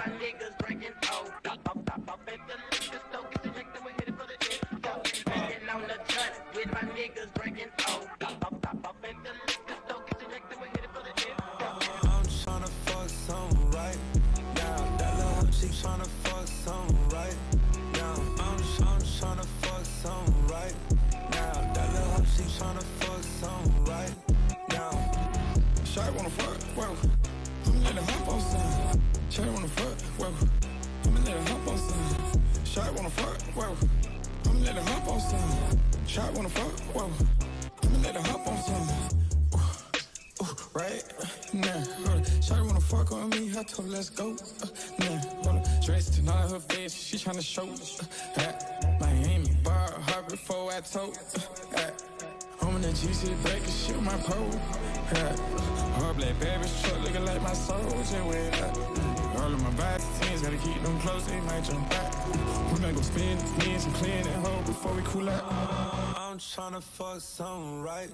my niggas old. The liquor. Get we for the on the with my niggas old. The liquor. Get we for the. I'm tryna fuck something right now. That hoe, she tryna fuck something right now. I'm, tryna fuck something right now. That hoe, she tryna fuck something right now. Wanna fuck, well, I'm letting her on something. Cherry wanna fuck. Whoa. I'ma let her hop on some. Shawty wanna fuck, whoa. I'ma let her hop on some. Ooh, ooh, right now, hold on. Shawty wanna fuck on me, I told her let's go. Uh, now, hold on. Dressed in all her face, she tryna show. Uh, at Miami, bar, harbor, before I told. Uh, at I'm in the GC breaking shit with my pole. Yeah. All black baby's truck looking like my soldier with that. All of my body teens gotta keep them close, they might jump back. We might go spin knees and clean that hole before we cool out. I'm tryna fuck something right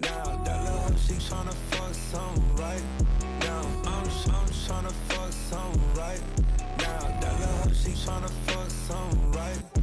now. That little hoe, she tryna fuck something right now. I'm, I'm tryna fuck something right now. That little hoe, she tryna fuck something right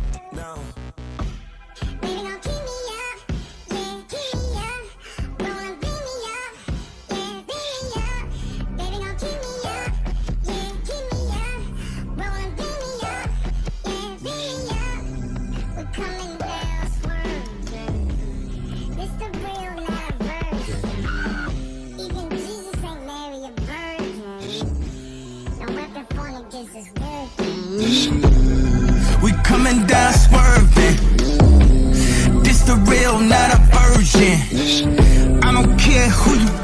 Coming down swerving. This the real, not a virgin. I don't care who you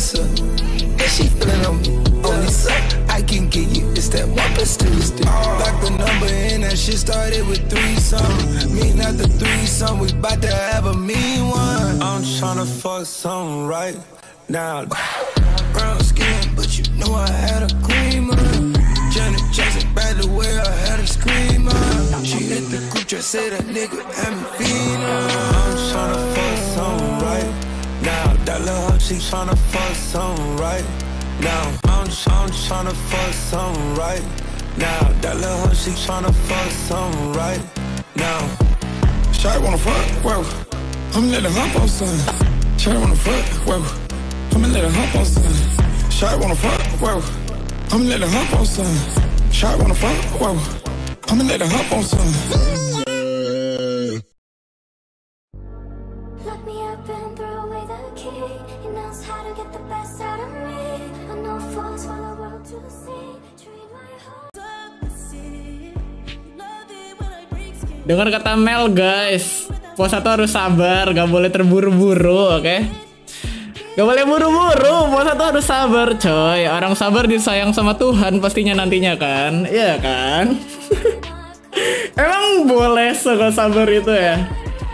she feeling us up, if she feeling on me, only so I can get you. It's that one plus two is three. Like the number and that shit started with three something. Me not the three something. We bout to have a mean one. I'm tryna fuck some right now. brown skin, but you know I had a creamer. Janet Jackson, by the way, I had a screamer. She hit the group said that nigga had me feeling. I'm tryna fuck some right now. That lil hoe, she tryna fuck something right. Now. I'm, I'm tryna fuck something right. Now. That lil hoe, she tryna fuck something right. Now. Shy wanna fuck, well, I'm letting hop on something Shy wanna fuck, well, I'm letting hop on something Shy wanna fuck, well, I'm letting hop on son. Shy wanna fuck, well, I'm letting hop on something Dengar kata Mel guys, puasa tuh harus sabar, gak boleh terburu-buru, oke? Gak boleh buru-buru, puasa tuh harus sabar, coy. Orang sabar disayang sama Tuhan pastinya nantinya kan, iya kan? Emang boleh suka sabar itu ya?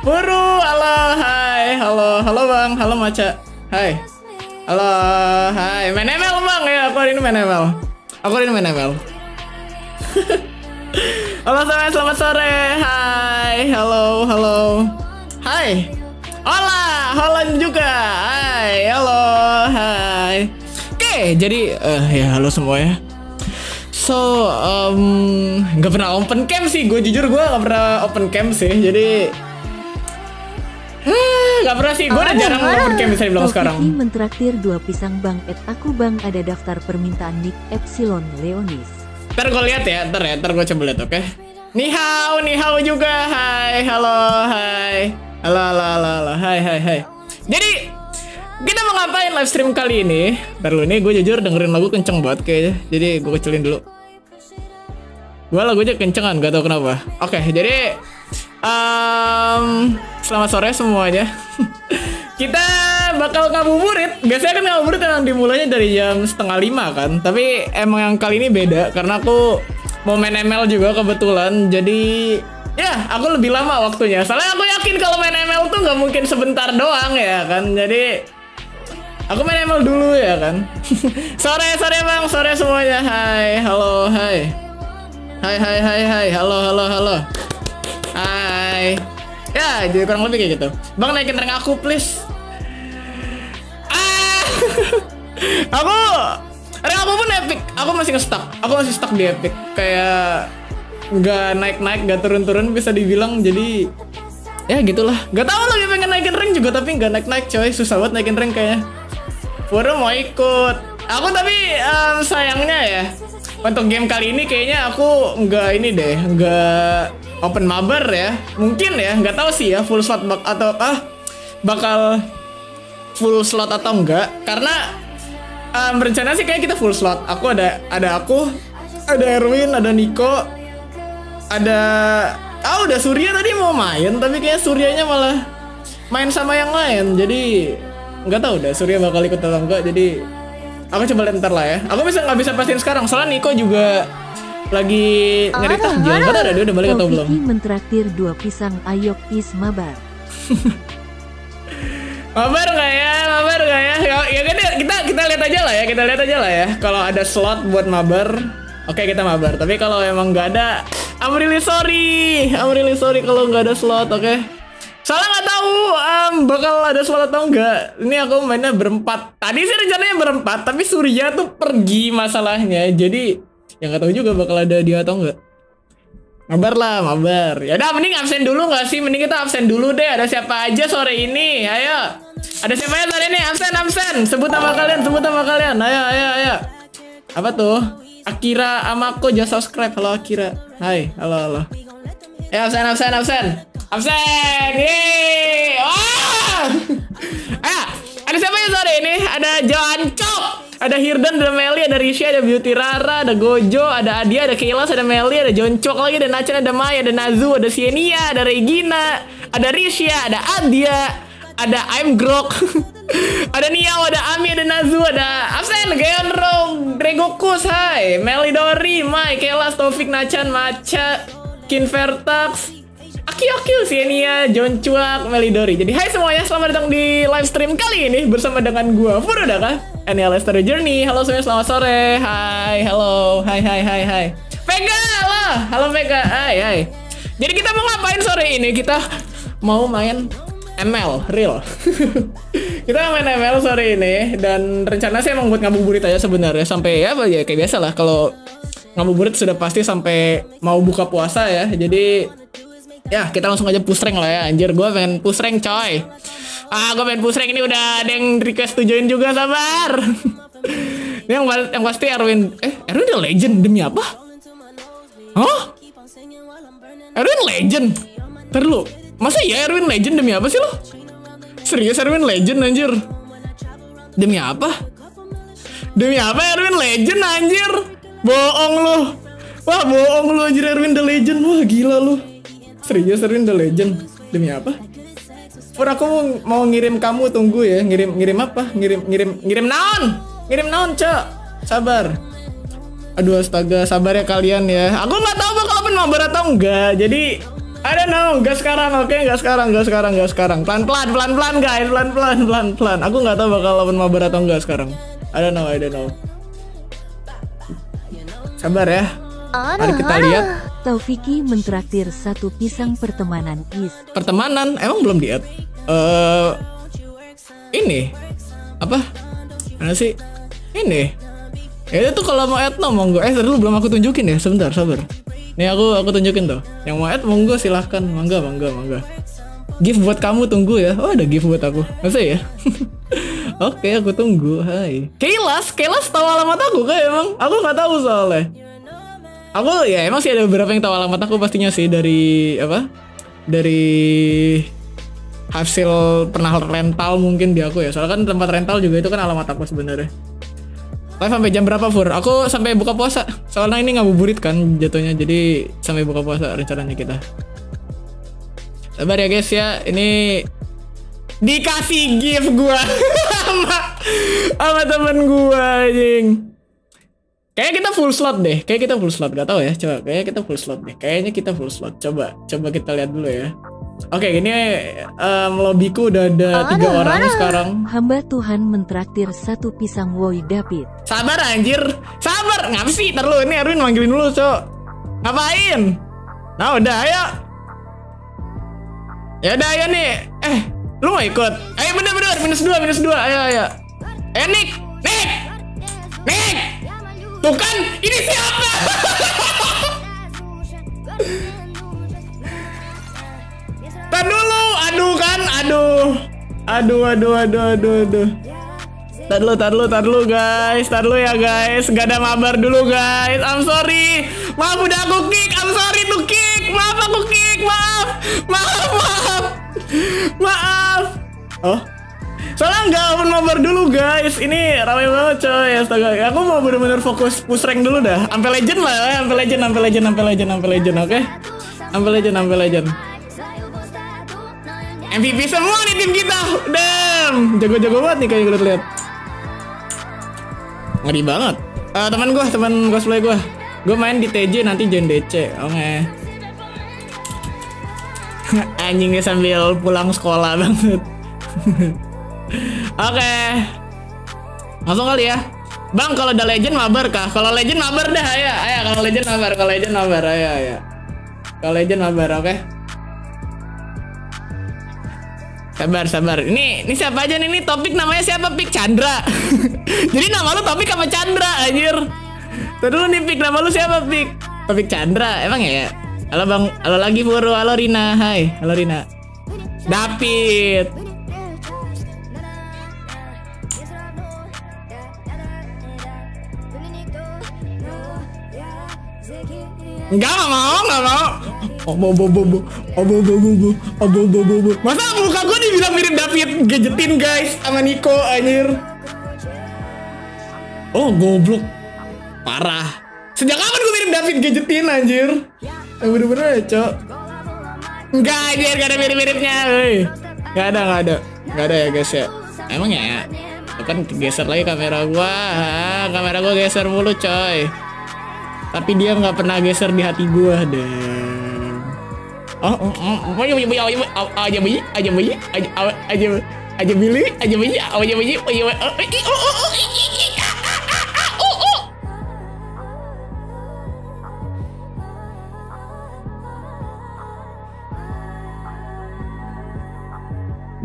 Buru, halo, hai, halo, halo bang, halo Maca, hai, halo, hai, ML bang ya, aku hari ini ML, aku hari ini ML. Halo semuanya, selamat sore. Hai, halo, halo. Hai. Hola, Holland juga. Hai, halo, hai. Oke, jadi eh ya halo semua ya. So, um, nggak pernah open cam sih. Gue jujur gue nggak pernah open cam sih. Jadi ah, nggak pernah sih. Gue udah jarang open cam bisa dibilang sekarang. Topiki mentraktir dua pisang bang et aku bang ada daftar permintaan nick Epsilon Leonis. Ntar gue lihat ya, ntar ya, ntar gue coba lihat, oke? Ni hao, ni hao juga, hai, halo, hai, halo, halo, halo, halo, hai, hai, hai. Jadi kita mau ngapain live stream kali ini? Dulu nih, gue jujur dengerin lagu kenceng banget kayaknya. Jadi gue kecilin dulu. Gue lagunya kencengan, gak tau kenapa. Oke, jadi um, selamat sore semuanya. kita bakal ngabuburit, biasanya kan ngabuburit emang dimulainya dari jam setengah lima kan. Tapi emang yang kali ini beda karena aku mau main ML juga kebetulan. Jadi ya aku lebih lama waktunya. Soalnya aku yakin kalau main ML tuh nggak mungkin sebentar doang ya kan. Jadi aku main ML dulu ya kan. sore sore bang, sore semuanya. Hai, halo, hai. Hai hai hai hai, halo halo halo. Hai. Ya, jadi kurang lebih kayak gitu. Bang naikin rank aku please. Aku aku pun epic. Aku masih nge-stuck. Aku masih stuck di epic. Kayak nggak naik-naik, nggak turun-turun bisa dibilang jadi ya gitulah. Gak tau lagi pengen naikin rank juga tapi nggak naik-naik coy. Susah banget naikin rank kayaknya. Pura mau ikut. Aku tapi em, sayangnya ya untuk game kali ini kayaknya aku nggak ini deh, nggak open mabar ya. Mungkin ya, nggak tahu sih ya full slot bak atau ah bakal full slot atau enggak karena em, rencana sih kayak kita full slot. Aku ada ada aku, ada Erwin, ada Niko, ada ah udah Surya tadi mau main tapi kayak Suryanya malah main sama yang lain. Jadi nggak tahu deh Surya bakal ikut atau enggak. Jadi aku coba lihat ntar lah ya. Aku bisa nggak bisa pastiin sekarang soalnya Niko juga lagi nyari takjil. Gak tahu dah dia udah balik atau belum. Mentraktir dua pisang ayok is mabar. Mabar nggak ya? Mabar nggak ya? Ya, ya kan ya, kita kita lihat aja lah ya, kita lihat aja lah ya. Kalau ada slot buat mabar, oke kita mabar. Tapi kalau emang nggak ada, I'm really sorry. I'm really sorry kalau nggak ada slot, oke? Soalnya nggak tahu em, bakal ada slot atau enggak. Ini aku mainnya berempat. Tadi sih rencananya berempat, tapi Surya tuh pergi masalahnya. Jadi yang nggak tahu juga bakal ada dia atau enggak. Mabar lah, mabar. Ya udah mending absen dulu nggak sih? Mending kita absen dulu deh. Ada siapa aja sore ini? Ayo. Ada siapa aja sore ini? Absen, absen. Sebut nama kalian, sebut nama kalian. Ayo, ayo, ayo. Apa tuh? Akira Amako just subscribe. Halo Akira. Hai, halo, halo. Eh absen, absen, absen. Absen. Yeay. Wah. Ayo, ada siapa ya sore ini? Ada Jancok. Ada Hirdan, ada Meli, ada Rishi, ada Beauty Rara, ada Gojo, ada Adia, ada Kailas, ada Meli, ada Joncok lagi, ada Nacan, ada Maya, ada Nazu, ada Sienia, ada Regina, ada Risha, ada Adia, ada I'm Grok, ada Niau, ada Ami, ada Nazu, ada Absen, Gayon Rong, Dregokus, hai, Meli Dori, Mai, Kailas, Taufik, Nacan, Maca, Kin Vertax, Aki Akil, Sienia, John Cuak, Melidori. Jadi hai semuanya, selamat datang di live stream kali ini bersama dengan gua Furudaka, NLS Story Journey. Halo semuanya, selamat sore. Hai, halo. Hai, hai, hai, hai. Vega, halo. Halo Vega. Hai, hai. Jadi kita mau ngapain sore ini? Kita mau main ML, real. kita main ML sore ini dan rencana sih emang buat ngabuburit aja sebenarnya sampai ya ya kayak biasa lah kalau ngabuburit sudah pasti sampai mau buka puasa ya. Jadi Ya, kita langsung aja push rank lah ya. Anjir, gue pengen push rank coy. Ah, gue pengen push rank ini udah ada yang request tujuin juga, sabar. ini yang, yang pasti Erwin. Eh, Erwin udah legend demi apa? Hah? Erwin legend? Ntar dulu. Masa ya Erwin legend demi apa sih lo? Serius Erwin legend anjir? Demi apa? Demi apa Erwin legend anjir? Bohong lu. Wah, bohong lu anjir Erwin the legend. Wah, gila lu. Serius Erwin the legend. Demi apa? Pur aku mau, ngirim kamu tunggu ya. Ngirim ngirim apa? Ngirim ngirim ngirim naon? Ngirim naon, Cok? Sabar. Aduh astaga, sabar ya kalian ya. Aku nggak tahu bakal mabar atau enggak. Jadi I don't know, nggak sekarang, oke, nggak sekarang, nggak sekarang, nggak sekarang. Pelan pelan, pelan pelan guys, pelan pelan, pelan pelan. Aku nggak tahu bakal open mabar atau enggak sekarang. I don't know, I don't know. Sabar ya. Mari kita lihat Taufiki mentraktir satu pisang pertemanan is. pertemanan. Emang belum diet? Eh, ini apa? Mana sih? Ini. Ya itu kalau mau add no monggo. Eh dulu belum aku tunjukin ya. Sebentar, sabar. Nih aku aku tunjukin tuh. Yang mau add monggo silahkan. Mangga, mangga, mangga. Gift buat kamu tunggu ya. Oh ada gift buat aku. Masa ya? Oke, aku tunggu. Hai. Kailas, Kailas tahu alamat aku kan emang? Aku nggak tahu soalnya. Aku ya emang sih ada beberapa yang tahu alamat aku pastinya sih dari apa? Dari hasil pernah rental mungkin di aku ya. Soalnya kan tempat rental juga itu kan alamat aku sebenarnya. Live sampai jam berapa Fur? Aku sampai buka puasa. Soalnya ini ngabuburit kan jatuhnya. Jadi sampai buka puasa rencananya kita. Sabar ya guys ya. Ini dikasih gift gua sama sama temen gua anjing. Kayaknya kita full slot deh. Kayak kita full slot. Gak tau ya. Coba. Kayaknya kita full slot deh. Kayaknya kita full slot. Coba. Coba kita lihat dulu ya. Oke, ini em, lobbyku udah ada tiga orang sekarang. Hamba Tuhan mentraktir satu pisang woi David. Sabar anjir. Sabar. Ngapa sih? Ntar lu ini Erwin manggilin dulu, Cok. Ngapain? Nah, udah ayo. Ya udah ayo nih. Eh, lu mau ikut? Ayo bener-bener minus dua, minus dua. Ayo, ayo. Ayo Nick. Nick. Nick. Tuh kan, ini siapa? Tar dulu. Aduh kan, aduh. Aduh, aduh, aduh, aduh, aduh. Tar dulu, tar dulu, tar dulu guys, tar dulu ya guys. Gak ada mabar dulu guys. I'm sorry. Maaf udah aku kick. I'm sorry to kick. Maaf aku kick. Maaf. Maaf, maaf. Maaf. Oh. Soalnya nggak open mabar dulu guys. Ini ramai banget coy. Astaga. Aku mau bener-bener fokus push rank dulu dah. Sampai legend lah ya. Sampai legend, sampai legend, sampai legend, sampai legend. Oke. Sampai legend, sampai legend. MVP semua nih tim kita. Damn. Jago-jago banget nih kayak gue lihat. Ngeri banget. Eh teman gue, teman cosplay gue. Gue main di TJ nanti join DC. Oke. Anjingnya sambil pulang sekolah banget. Oke. Langsung kali ya. Bang, kalau udah legend mabar kah? Kalau legend mabar dah, ayo. Ayo, kalau legend mabar, kalau legend mabar, ayo, ayo. Kalau legend mabar, oke? Sabar, sabar. Ini, ini siapa aja nih? Ini topik namanya siapa? Pik Chandra. Jadi nama lu topik apa Chandra, anjir? Tadi dulu nih Pik, nama lu siapa Pik? Topik Chandra, emang ya? Halo Bang, halo lagi Puru, halo Rina, hai, halo Rina. David. Enggak, enggak mau, enggak mau. Obo, obo, obo, obo, obo, obo, obo, obo, obo. Masa muka gue dibilang mirip David gadgetin guys sama Nico anjir. Oh, goblok. Parah. Sejak kapan gue mirip David gadgetin anjir? Yang bener-bener ya, Cok. Enggak, anjir, gak ada mirip-miripnya, woi. Gak ada, gak ada. Gak ada ya, guys ya. Emang ya? Kan geser lagi kamera. Ah, kamera gua geser mulu, coy tapi dia nggak pernah geser di hati gue dan oh aja bayi aja bayi aja aja aja aja bili aja bayi aja bayi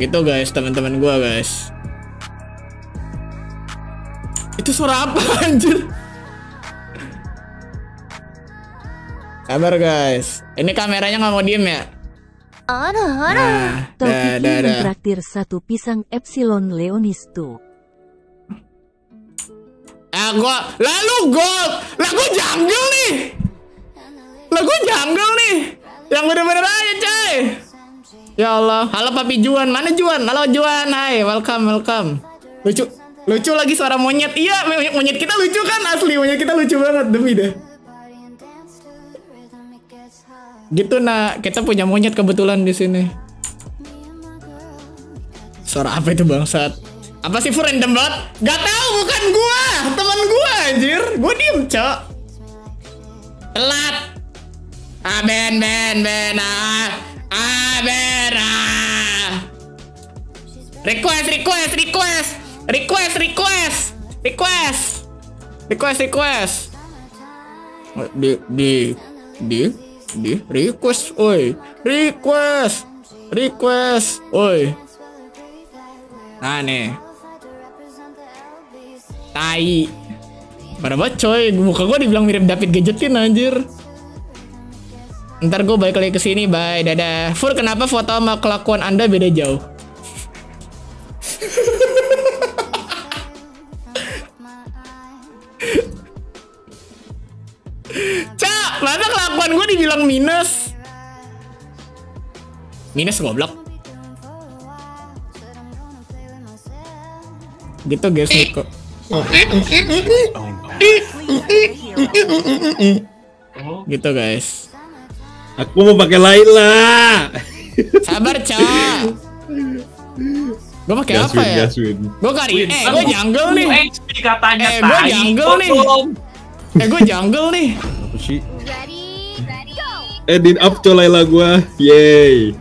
gitu guys teman-teman gue guys itu suara apa anjir Sabar guys. Ini kameranya nggak mau diem ya? Nah, dah, dah. mentraktir satu pisang Epsilon Leonis tuh. Ah, gua lalu gold. Lah gua jungle nih. Lah gua jungle nih. Yang bener-bener aja, coy. Ya Allah. Halo Papi Juan. Mana Juan? Halo Juan. Hai, welcome, welcome. Lucu. Lucu lagi suara monyet. Iya, monyet kita lucu kan asli. Monyet kita lucu banget demi deh. Gitu nak, kita punya monyet kebetulan di sini. Suara apa itu bangsat? Apa sih Fu random banget? Gak tahu bukan gua, teman gua anjir. Gua diem, Cok. Telat. Ah Ben Ben Ben ah. Ah ah. Request request request request request request request request di di di di request oi. Request. Request oi. Nah nih. Tai. Pada banget coy? Muka gue dibilang mirip David Gadgetin anjir. Ntar gue balik lagi ke sini bye. Dadah. Fur kenapa foto sama kelakuan anda beda jauh masa kelakuan gue dibilang minus? Minus goblok. Gitu guys Niko. Gitu guys. Aku mau pakai Laila. Sabar, Cak. Gue pakai apa Gaswin, ya? Gue kari. Eh, gue jungle nih. Katanya Eh, gua tai. jungle nih. Eh, gue jungle nih. Apa sih? Ready, ready, go! Din up colailah gua. Yeay.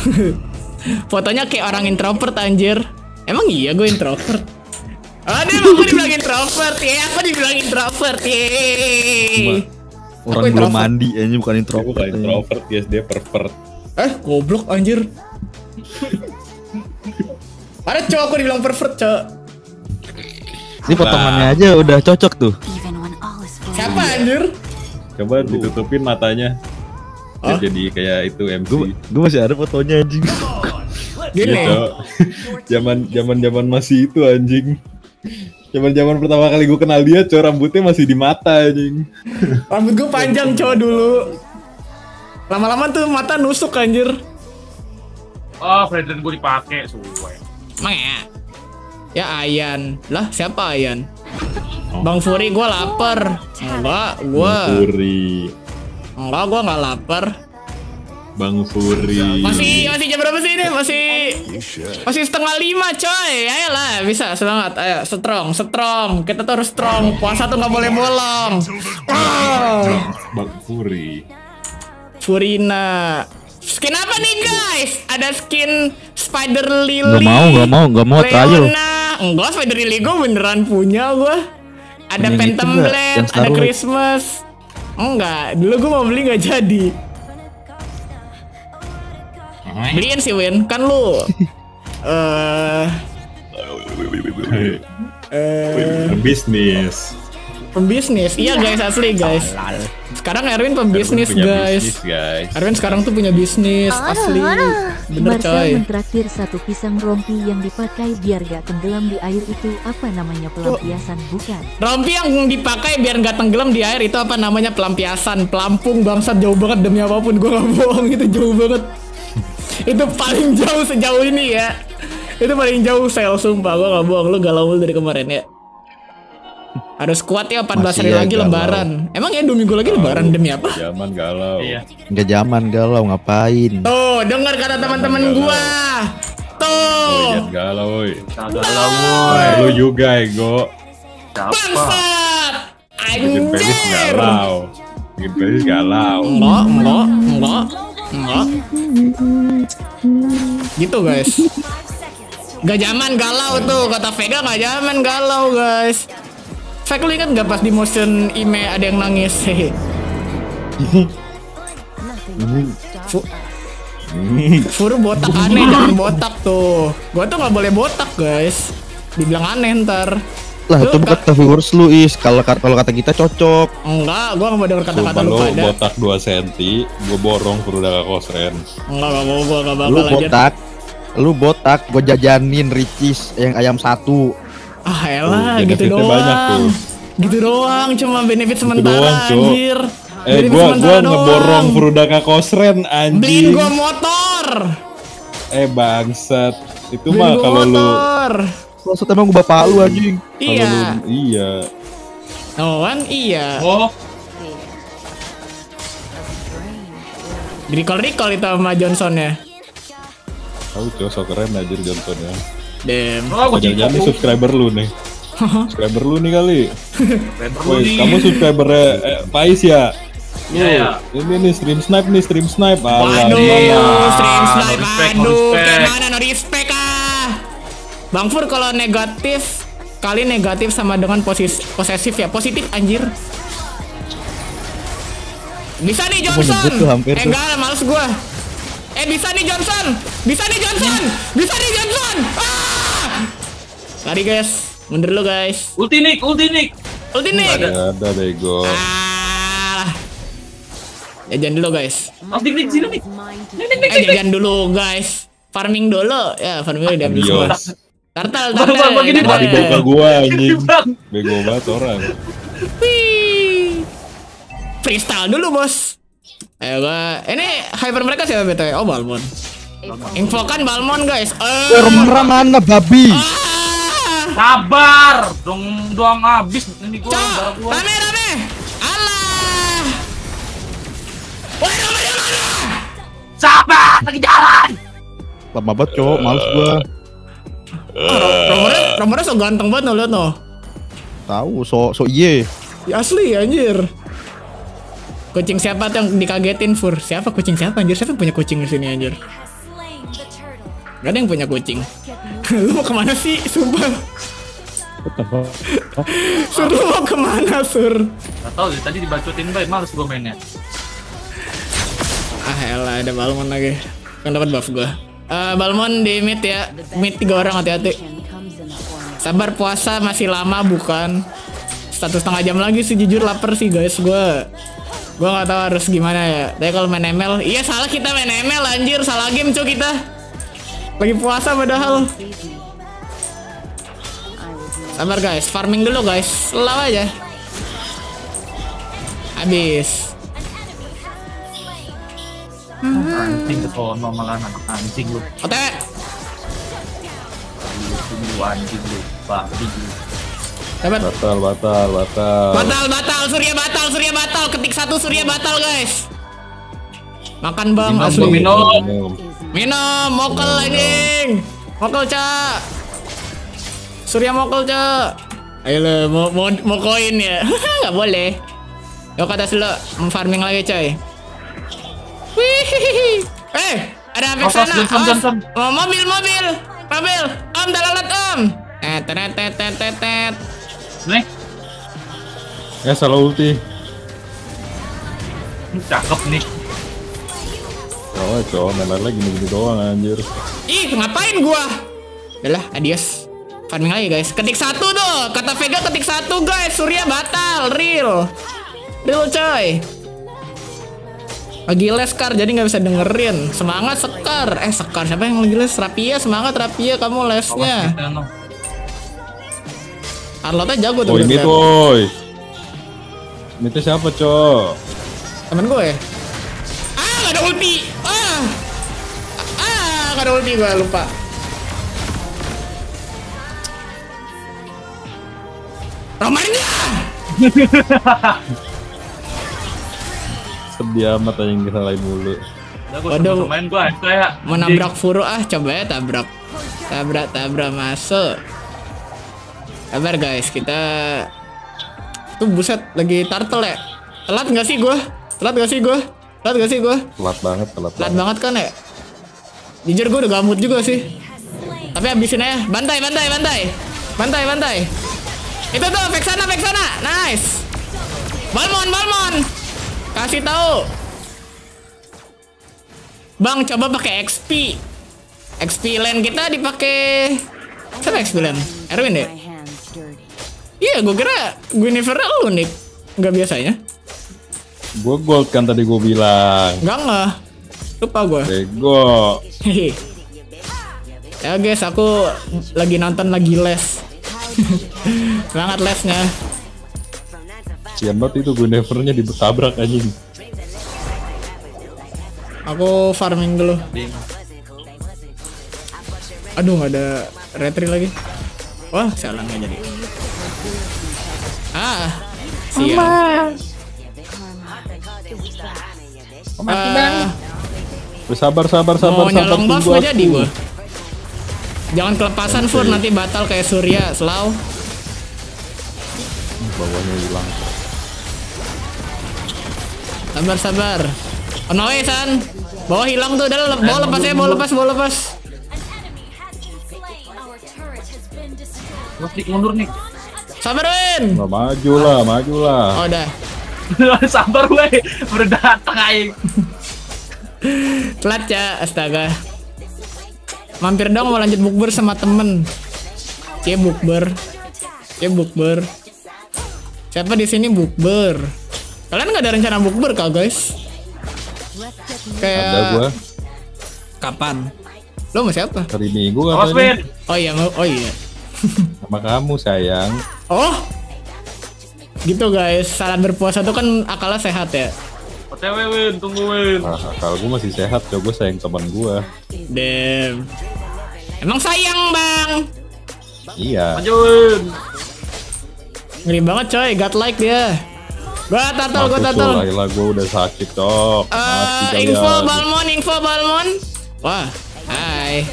Fotonya kayak orang introvert anjir. Emang iya gue introvert? Aduh, aku dibilang introvert. Ya, aku dibilang introvert. Yeay. Orang Aku belum introvert. mandi, ini bukan Aku introvert. bukan introvert, yes dia pervert. Eh, goblok anjir. Ada cowok aku dibilang pervert, cowok. Ini potongannya aja udah cocok tuh. Siapa anjir? Coba ditutupin matanya. Hah? Jadi kayak itu MC. Gue masih ada fotonya anjing. Gini. Gitu. Zaman zaman zaman masih itu anjing. Zaman zaman pertama kali gue kenal dia, cowok rambutnya masih di mata anjing. Rambut gue panjang cowok dulu. Lama-lama tuh mata nusuk anjir. Oh, Fredrin gue dipakai suwe. Emang ya? Ya Ayan. Lah siapa Ayan? Bang Furi gue lapar. Enggak, gue Furi, enggak gue nggak lapar. Bang Furi. Masih masih jam berapa sih ini? Masih masih setengah lima coy. Ayolah bisa semangat. Ayo strong strong. Kita tuh harus strong. Puasa tuh nggak boleh bolong. Ah. Bang Furi. Furina. Skin apa nih guys? Ada skin Spider Lily. Nggak mau, nggak mau, nggak mau trial. Enggak, gue beneran punya gue. Ada Yang itu Phantom? Blade, Yang ada Starlight? Christmas. Enggak, dulu gue mau beli nggak jadi. Beliin sih Win, kan lu. Eh, eh, Bisnis. pembisnis. Iya guys, asli guys. Sekarang Erwin pembisnis Punya guys. bisnis, guys. Erwin sekarang tuh punya bisnis asli. Bener Marcel coy. mentraktir satu pisang rompi yang dipakai biar gak tenggelam di air itu apa namanya pelampiasan bukan? Rompi yang dipakai biar nggak tenggelam di air itu apa namanya pelampiasan, pelampung bangsat jauh banget demi apa pun gue nggak bohong itu jauh banget. itu paling jauh sejauh ini ya. Itu paling jauh sel sumpah gue nggak bohong lu galau mulu dari kemarin ya. Harus kuat ya 14 hari Masih ya, lagi galau. lebaran. Emang ya dua minggu lagi lebaran demi apa? Zaman galau. Iya. Nggak zaman galau ngapain? Tuh, dengar kata teman-teman galau. gua. Tuh, galau, woi. Wah, woi. lu juga, Ego. Bangsat. Bikin Anjir. galau. Bikin pelis galau. Enggak, enggak, enggak, enggak. Gitu guys. Gak zaman galau tuh kata Vega gak zaman galau guys. Fake lu ingat gak pas di motion ime ada yang nangis hehe. Fu- Furu botak aneh jangan botak tuh. Gua tuh nggak boleh botak guys. Dibilang aneh ntar. Lah Lu itu bukan ka- viewers lu is. Kalau kalau kata kita cocok. Enggak, gua nggak mau denger kata-kata Sumpah lu lu pada. botak 2 cm, gua borong Furuda kosren. Enggak, enggak mau gua enggak Lu bakal aja. botak. Lu botak, gue jajanin Ricis yang ayam satu. Ah elah Tuh, gitu doang. banyak tuh. Gitu doang, cuma benefit sementara doang, anjir. Eh, Benefit gua gua doang. ngeborong Furuda kosren Beliin anjing. gua motor. Eh bangsat. Itu Beliin mah kalau lu. Maksud emang gue bapak lu anjing. Iya. lu iya. Oh kan iya. Oh, Di recall recall itu sama Johnson ya. Tahu cowok so keren aja Johnson ya. Damn. oh gue ini subscriber lu nih. subscriber lu nih kali. Woi, kamu subscribernya eh, Pais ya? Iya, iya. ini nih stream snipe nih, stream snipe. Alah, Waduh, stream no snipe, respect, no aduh, respect. kayak mana no respect ah. Bang Fur kalau negatif, kali negatif sama dengan posis posesif ya, positif anjir. Bisa nih Johnson. tuh hampir eh enggak, males gua. Eh bisa nih Johnson, bisa nih Johnson, bisa nih Johnson. Ah! Lari guys, mundur lu guys. Ulti Nick, ulti Nick. Ulti nih. Ya ada Bego. Ah. Jajan dulu guys. Oh, Nick, Nick, sini Nick. Nick, Nick, Nick, Eh Nick. jajan dulu guys. Farming dulu. Ya farming udah habis semua. Adios. Tartel, Bang, bang, ini gua anjing. Bang. Bego banget orang. Wih. Freestyle dulu bos. Ayo gua. Ini hyper mereka siapa btw? Oh Balmon. Infokan Balmon guys. Eh. Mana babi? Ah. Sabar, dong doang habis ini gua darah gua. rame rame. Alah. Woi rame mana? Sabar, lagi jalan. Lama banget cowok, males gua. Ah, Ro- Romornya, Romornya so ganteng banget no, liat no. Tahu so so iye. Ya, asli anjir. Kucing siapa tuh yang dikagetin Fur? Siapa kucing siapa anjir? Siapa yang punya kucing di sini anjir? Gak ada yang punya kucing. lu mau ke mana sih? Sumpah. Sur lu mau ke mana Sur? Gak tau deh, tadi dibacotin baik, males gue mainnya. Ah elah ada Balmon lagi. Kan dapat buff gua. Eh Balmon di mid ya. Mid tiga orang hati-hati. Sabar puasa masih lama bukan? Satu setengah jam lagi sih jujur lapar sih guys gua. Gua nggak tahu harus gimana ya. Tapi kalau main ML, iya salah kita main ML anjir, salah game cuy kita. Lagi puasa padahal. Sabar guys, farming dulu guys. Slow aja. Habis. Anjing ke sono malah anak anjing lu. Lu anjing lu, babi lu. Dapat. Batal, batal, batal. Batal, batal, Surya batal, Surya batal. Ketik satu Surya batal, guys. Makan bang, asli. minum. Minum. Mokel anjing. Mokel, Cak. Surya mokel, Cak. Ayo lo, mau, mau, mau koin ya? Gak boleh. Yuk kata mau farming lagi, coy. Wih, eh, ada apa sana? Oh, mobil, mobil, mobil. Om, dalalat om. Eh, tet, tet, tet, tet, tet. Nih, Ya salah ulti. cakep nih. Oh, cowok main lagi gini-gini doang anjir. Ih, ngapain gua? Udah adios. Farming lagi guys. Ketik satu tuh. Kata Vega ketik satu guys. Surya batal. Real. Real coy. Lagi les Kar, jadi nggak bisa dengerin. Semangat Sekar. Eh Sekar siapa yang lagi les? Rapia semangat Rapia kamu lesnya. Arlotnya jago tuh. Oh ini boy. Ini tuh siapa cowok? Temen gue ya. Ah nggak ada ulti. Nggak ada ulti gue lupa. Romarnya. Sedih amat aja yang disalahin mulu. Udah Waduh. main gue kayak Mau nabrak furu ah coba ya tabrak tabrak tabrak masuk Sabar guys kita tuh buset lagi turtle ya telat nggak sih gua telat nggak sih gua telat nggak sih gua Telat banget, telat telat banget. banget kan ya jujur gua udah gamut juga sih. Tapi habisin aja. Bantai bantai bantai. Bantai bantai. Itu tuh back sana back sana. Nice. Balmon Balmon. Kasih tahu. Bang coba pakai XP XP lane kita dipakai. Siapa XP lane Erwin ya iya gue kira Guinevere lu nih nggak biasanya. Gue gold kan tadi gue bilang. nggak nggak lupa gue Bego. Ya guys aku lagi nonton lagi les. Semangat lesnya. Sian banget itu gue nevernya ditabrak anjing. aku farming dulu. Aduh nggak ada retri lagi. Wah salah nggak jadi. Ah siap Ah, Wih, sabar, sabar, sabar, mau sabar. nyolong buff nggak jadi gua jangan kelepasan Fur nanti batal kayak Surya Slow Bawahnya hilang. sabar sabar on my way san bawah hilang tuh udah le- bawa lepas ya bawa lepas bawa lepas dik mundur nih. sabar Win Nah, maju lah, maju lah. oh udah Sabar weh, udah datang aing. Telat ya astaga. Mampir dong mau lanjut bukber sama temen. Cie bukber. Cie bukber. Siapa di sini bukber? Kalian nggak ada rencana bukber kah guys? Kayak Ada gue kapan? Lo sama siapa? Hari Minggu katanya. Win. oh iya mau oh iya. Sama kamu sayang. oh! Gitu guys. Saat berpuasa tuh kan akalnya sehat ya OTW Win, tunggu Win. Nah, kalau gue masih sehat, coba gue sayang teman gue. Damn. Emang sayang bang. Iya. Maju Win. Ngeri banget coy, god like dia. Gua tatal, gua tatal. Lah, gua udah sakit, Cok. Uh, eh, info ya. Balmon, info Balmon. Wah, hai.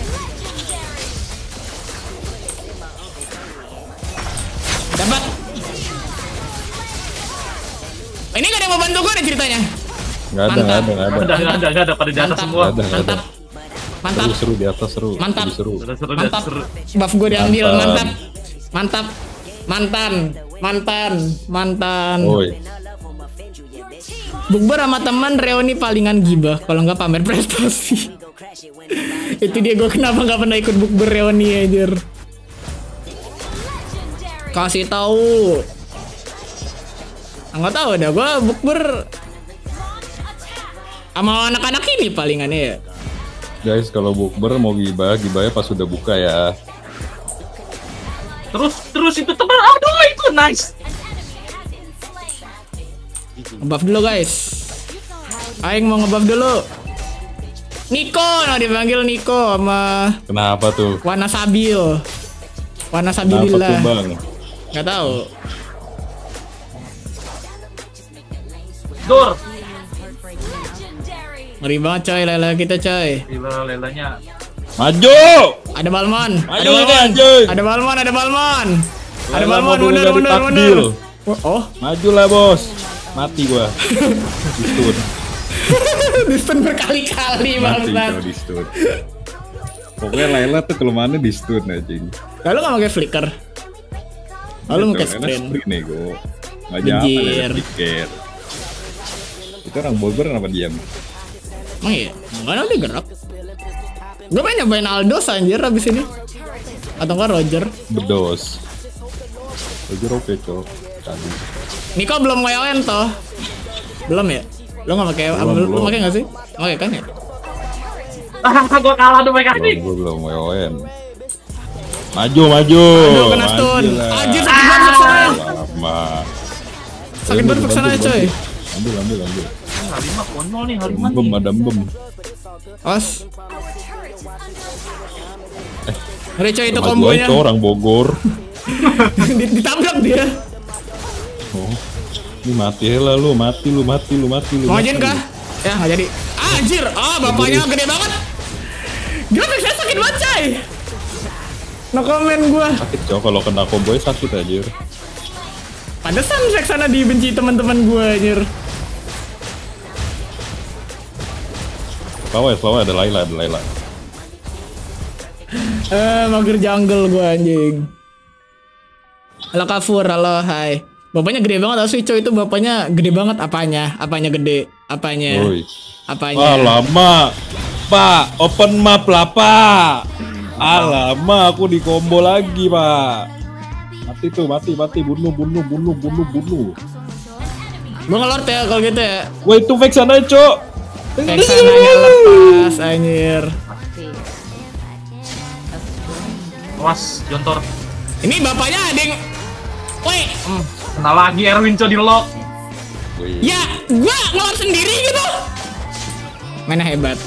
Dapat. Ini gak ada yang mau bantu gue nih ceritanya. Nggak ada, nggak ada, nggak ada. Ada, ada, ada, ada pada di atas Mantap. semua. Nggak ada, nggak ada. Mantap. Mantap. Seru, seru di atas seru. Mantap. Seru. Seru, Mantap. Buff gue diambil, Mantap. mantap. Mantap. Mantan. Mantan. Mantan. Woi, Bukber sama teman reuni palingan gibah kalau nggak pamer prestasi. Itu dia gue kenapa nggak pernah ikut bukber reuni anjir. Kasih tahu. Nggak tahu dah gue bukber sama anak-anak ini palingannya ya. guys kalau bukber mau gibah, gibahnya pas sudah buka ya. Terus, terus itu teman. Aduh, itu nice. Ngebuff dulu guys. Aing mau ngebuff dulu. Niko, nah dipanggil Niko sama Kenapa tuh? Wana Sabil. Wana Kenapa tuh bang? Gak tahu. Dor. Ngeri banget coy Lela kita coy. Gila, lelanya. Maju! Ada Balmon. Maju ada Balmon. anjing. Ada Balmon, ada Balmon. Ada Lela mau dulu mundur, mundur, mundur. Oh, Maju lah bos. Mati gua. Distun. distun berkali-kali Mati bangsat. kalau distun. Pokoknya Laila tuh kelemahannya distun anjing. Lalu gak pakai flicker? Lalu Itu, pakai sprint. sprint nego. Nggak jalan Anjir. ada tiket. Itu orang Bogor kenapa diam? Emang iya? Mana dia gerak? Gue pengen nyobain Aldos anjir abis ini. Atau enggak Roger. Bedos. Roger oke cok. Tadi. Niko belum WON toh? Belum ya? Lo gak pakai Belum, lu, lu belum. pakai gak sih? Oke kan ya? Gua kalah tuh ini. gue belum WON. Maju, maju. Aduh kena stun. Anjir sakit banget. Lama. Sakit banget Bantu, coy. Ambil, ambil, ambil. Harimah konyol nih, harimah Bem, ada bem. Os. Ngeri coy itu kombonya. aja orang Bogor. Di- Ditabrak dia. Oh. Ini mati lah lu, mati lu, mati lu, mati lu. Mau kah? Ya nggak jadi. Ah, anjir, ah bapaknya gede banget. Gila Vexana sakit banget coy. No comment gua. Sakit cok kalau kena komboy sakit aja. Pantesan Vexana dibenci teman-teman gua anjir. Flawai, Flawai ada Laila, ada Laila. Eh, mager jungle gua anjing. Halo Kafur, halo, hai. Bapaknya gede banget asli coy itu bapaknya gede banget apanya? Apanya gede? Apanya? Woi. Apanya? Wah lama. Pak, open map lah pak. Ah lama aku di combo lagi pak. Mati tuh, mati, mati, bunuh, bunuh, bunuh, bunuh, bunuh. Gua ngelort ya kalau gitu ya. Wah itu Vexana cok. Vexananya lepas anjir. Awas, jontor. Ini bapaknya ada yang Woi, hmm. Kena lagi Erwin co di lock. Ya gua ngelort sendiri gitu. Mana hebat.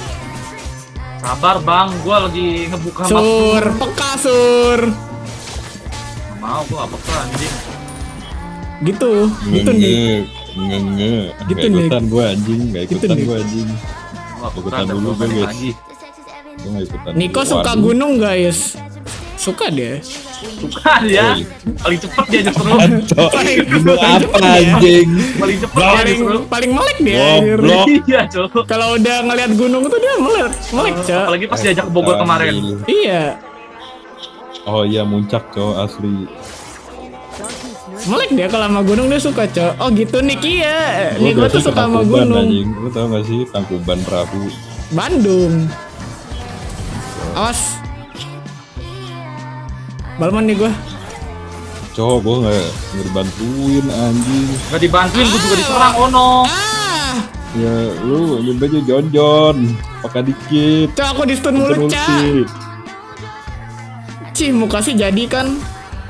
Sabar bang, gua lagi ngebuka map. Sur, peka sur. Nggak Mau gua apa apa anjing. Gitu, gitu nih. Nge. Gitu, Gak ikutan gue anjing, gak Gitu, ikutan Nick. gue anjing. Ikutan dulu gue guys. Gue gak ikutan. Niko dulu. suka Waduh. gunung guys. Suka dia. Suka dia. Paling cepet dia justru. Gunung apa anjing? Paling cepet dia justru. paling melek dia. Goblok. Iya cok. Kalau udah ngeliat gunung tuh dia melek, melek cok. Apalagi pas diajak ke Bogor kemarin. Iya, Oh iya muncak cok asli. Melek dia kalau sama gunung dia suka cok. Oh gitu Nick iya. Gua Nick gua tuh suka sama gunung. Anjing. Lu tau gak sih Tangkuban Prabu? Bandung. Awas. Balmon nih gua. Cok, gue gak, gak dibantuin anjing. Gak dibantuin, gua juga diserang Ono. Ah, Ya lu nyebut aja Jon Jon. Pakai dikit. cok aku di stun mulu cak. ulti. Cih muka sih jadi kan?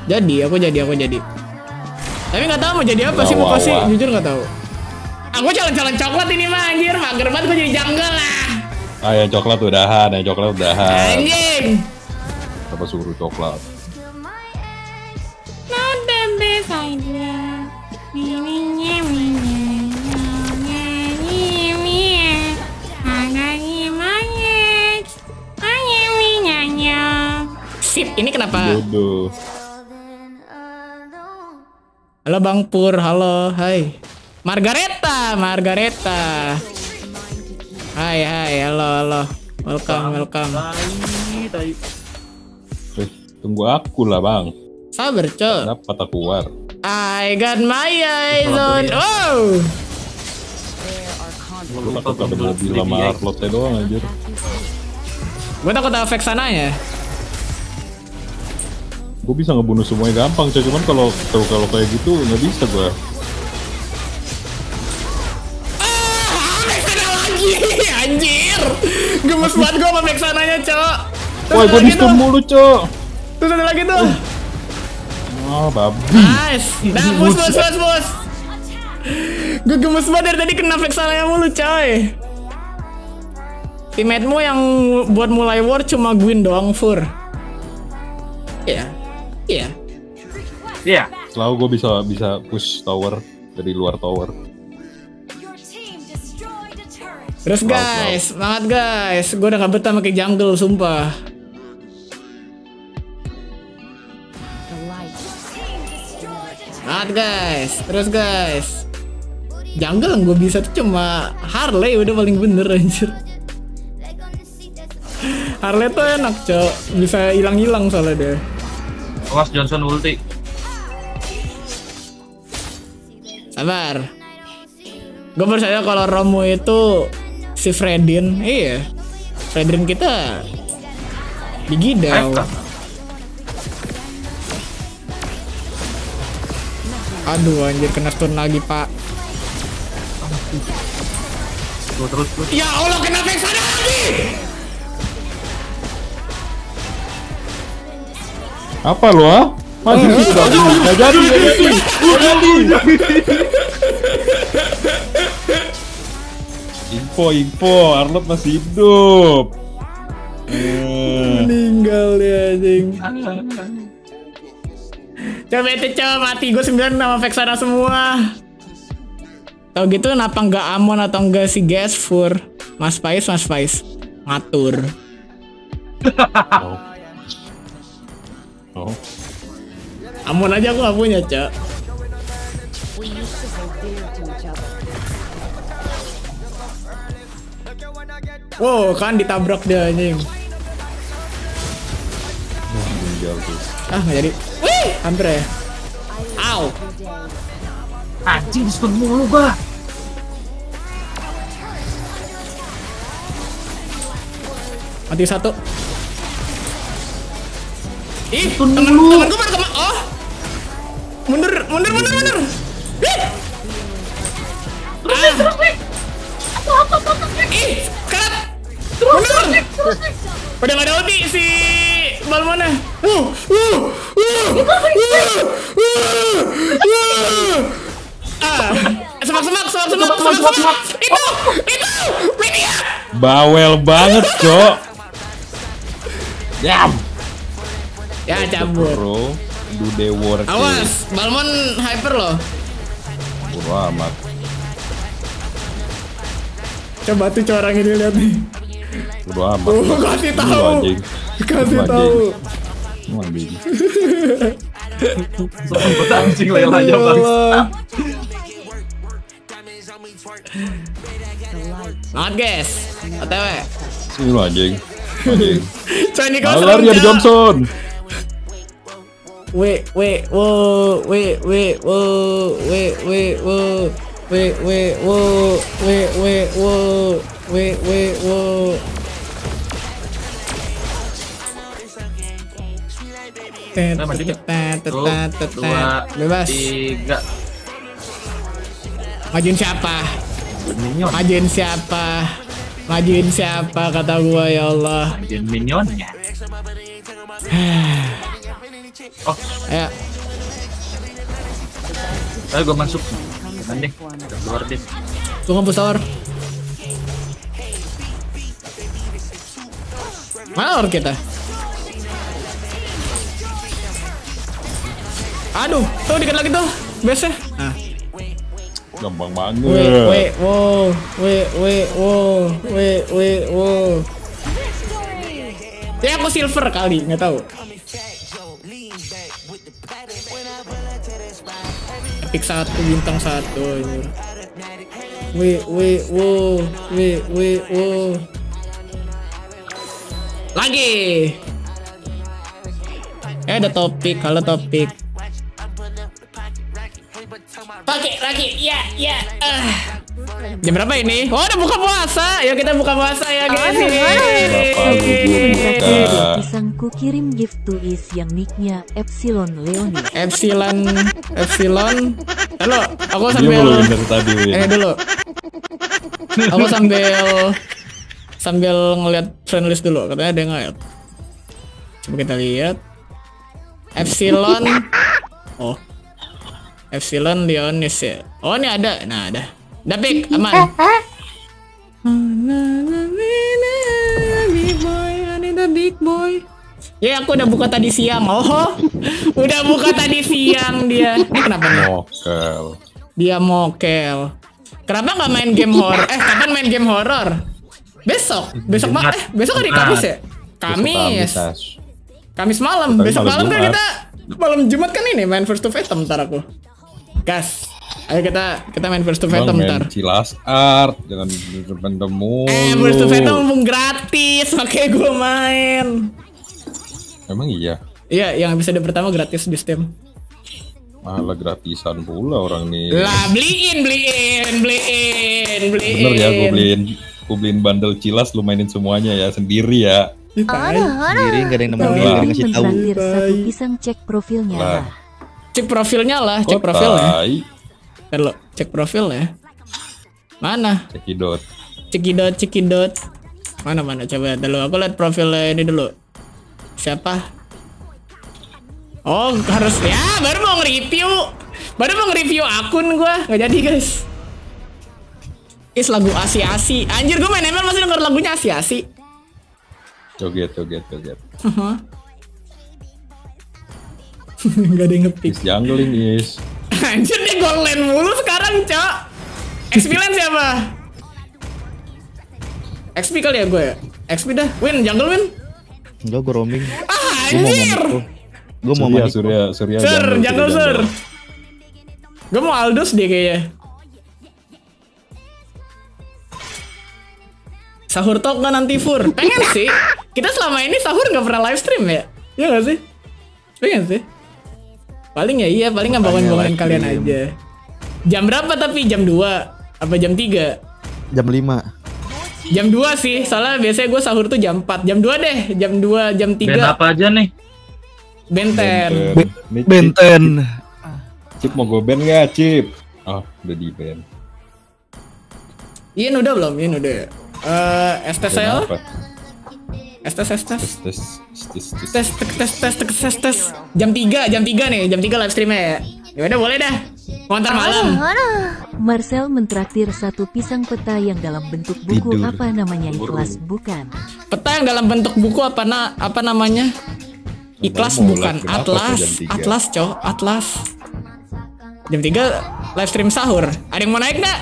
Jadi, aku jadi, aku jadi. Tapi nggak tahu mau jadi apa sih sih, wah. jujur nggak tahu. Aku calon-calon coklat ini mah anjir, mager banget gue jadi jungle lah. Ah yang coklat udahan, yang coklat udahan. Anjing. Apa suruh coklat? Sip, ini kenapa? Bodoh. Halo Bang Pur, halo, hai. Margareta, Margareta. Hai, hai, halo, halo. Welcome, welcome. Eh, tunggu aku lah bang. Sabar, cok. Dapat aku keluar. I got my eyes on. Oh, Lu takut ada mobil sama Arlotnya doang anjir. gue takut efek sananya. Gue bisa ngebunuh semuanya gampang coy, cuman kalau kalau kalau kayak gitu nggak bisa gue. Ah, anjir. Gemes banget gue sama back sananya, cok. Wah, gue di mulu cok. Terus ada lagi tuh. Ah, babi. Nice. Dah, push, push, push, push. Gue gemes banget dari tadi kena fake salahnya mulu, coy. Teammate-mu yang buat mulai war cuma Gwyn doang, Fur. Iya. Iya. Iya. Selalu gue bisa bisa push tower dari luar tower. Terus guys, semangat guys. Gue udah gak betah pakai jungle, sumpah. Semangat guys. Terus guys. Jungle yang gue bisa tuh cuma Harley udah paling bener anjir. Harley tuh enak cok, bisa hilang-hilang soalnya dia. Awas Johnson ulti. Sabar. Gue percaya kalau Romo itu si Fredin, iya. Fredin kita digidau. Aduh anjir kena stun lagi pak. Tuh, terus terus. Ya Allah kena fake sana lagi. Apa lu ah? Maju Nggak jadi, nggak jadi. Nggak jadi. Info, info, Arnold masih hidup. Eh, Meninggal dia anjing. Coba itu coba mati gue 9 nama fake sana semua. Tau gitu kenapa nggak Amon atau enggak si Gasfur? Mas Pais, Mas Pais. Ngatur. Oh. Amon aja aku gak punya, Cok. Wow, kan ditabrak dia anjing. Ah, nggak jadi. Wih, hampir ya. Au. Anjing diskon mulu gua. Mati satu. Ih, temen temen gue baru kema- Oh. Mundur, mundur, mundur, mundur. Ih. Ah. Ih, karat. Mundur. Udah gak ada ulti si Balmona. Uh, uh, uh, uh, uh, uh. Ah, semak semak semak semak semak semak. Itu, itu, media. Bawel banget, Cok. Yam. Ya cabut. Bro, do the work. Awas, Balmon hyper loh. Bodo amat. Coba tuh orang ini lihat nih. Bodo amat. Oh, kasih tahu. anjing. Kasih tahu. anjing. Lu anjing. Sempet anjing lah yang aja Ya bang. Semangat guys, OTW. Sini lu anjing. Anjing. Ya Johnson. Whoa, wait, wait, whoa, wait, wait, whoa. Tet, Nah, maju, tet, tet, tet, Satu, tet, tet, dua, tet. Bebas. tiga. Majuin siapa? Majuin siapa? Majuin siapa kata gua ya Allah. Majuin minionnya. Oh, Ayo, ayo gua masuk. Jangan deh. Keluar deh. tunggu push tower. Mana orang kita? Aduh, tuh dikit lagi tuh. Biasa. Nah. Gampang Wait, banget. wait, wow, wait, wait, wow, wait, wait, wow. Ya aku silver kali, nggak tahu. Epic satu bintang satu. anjir. Wih, wih, wuh, wih, wih, wuh. Lagi. Eh ada topik, halo topik. Pakai lagi, ya, ya. ah. Jam berapa ini? Oh, udah buka puasa. Yuk kita buka puasa ya, guys. Pisangku kirim gift to is yang nicknya Epsilon Leonis. Epsilon, Epsilon. Halo, aku sambil tadi, ini dulu. Aku sambil sambil ngeliat friend list dulu. Katanya ada yang nge Coba kita lihat. Epsilon. Oh. Epsilon Leonis ya. Oh, ini ada. Nah, ada. Dapik, aman. Big boy, a big boy. Ya, aku udah buka tadi siang. Oh, udah buka tadi siang dia. Ini kenapa nih? Mokel. Dia mokel. Kenapa nggak main game horror? Eh, kapan main game horror? Besok. Besok ma eh, besok hari Kamis ya? Kamis. Kamis malam. Besok malam kan kita malam Jumat kan ini main first to Phantom ntar aku. Gas. Ayo kita kita main first to Phantom main ntar. Cilas Art, jangan ketemu. Eh, first to Phantom mumpung gratis, makanya gue main. Emang iya. Iya, yang episode pertama gratis di Steam. Malah gratisan pula orang nih. Lah, beliin, beliin, beliin, beliin. Bener ya, gue beliin gue beliin bundle Cilas lu mainin semuanya ya sendiri ya. Tai. Sendiri nggak ada yang nemenin, nggak ada yang ngasih tahu. Satu pisang cek profilnya Lah. Cek profilnya lah, cek profilnya. lo, cek profil ya. Mana? Cekidot. Cekidot, cekidot. Mana mana coba dulu. Aku lihat profilnya ini dulu. Siapa? Oh harus ya baru mau nge-review. Baru mau nge-review akun gua nggak jadi guys. Is lagu asi-asi. Anjir gua main ML masih denger lagunya asi-asi. Joget, joget, joget. Gak ada yang ngepick. Is jungling is. Anjir dia gol lane mulu sekarang, Cok. XP lane siapa? XP kali ya gue ya? XP dah. Win, jungle win. Enggak, gue roaming. Ah, anjir. Gue mau Surya, maniko. Surya, Surya. Sir, jungle, jungle, Surya sir. Gue mau Aldous dia kayaknya. Sahur talk nggak nanti Fur? Pengen sih. Kita selama ini sahur nggak pernah live stream ya? Iya nggak sih? Pengen sih. Paling ya iya, paling nggak bangun-bangunin live kalian stream. aja. Jam berapa tapi? Jam 2? Apa jam 3? Jam 5. Jam 2 sih, soalnya biasanya gue sahur tuh jam 4 Jam 2 deh, jam 2, jam 3 Band apa aja nih? Benten Cip, Benten. Cip mau gue ban nggak, Cip? Oh, udah di ban. Ian udah belum? Ian udah Eh, STS saya STS Tes, tes, tes, tes. tes tes tes tes. Tes tes tes jam 3 jam 3 nih. Jam 3 live streamnya ya. Ya udah boleh dah. Mau ntar malam. Marcel mentraktir satu pisang peta yang dalam bentuk buku Tidur. apa namanya? Ikhlas bukan. peta yang dalam bentuk buku apa na apa namanya? Ikhlas bukan. atlas. tiga? atlas cow atlas. Jam 3 live stream sahur. Ada yang mau naik nggak?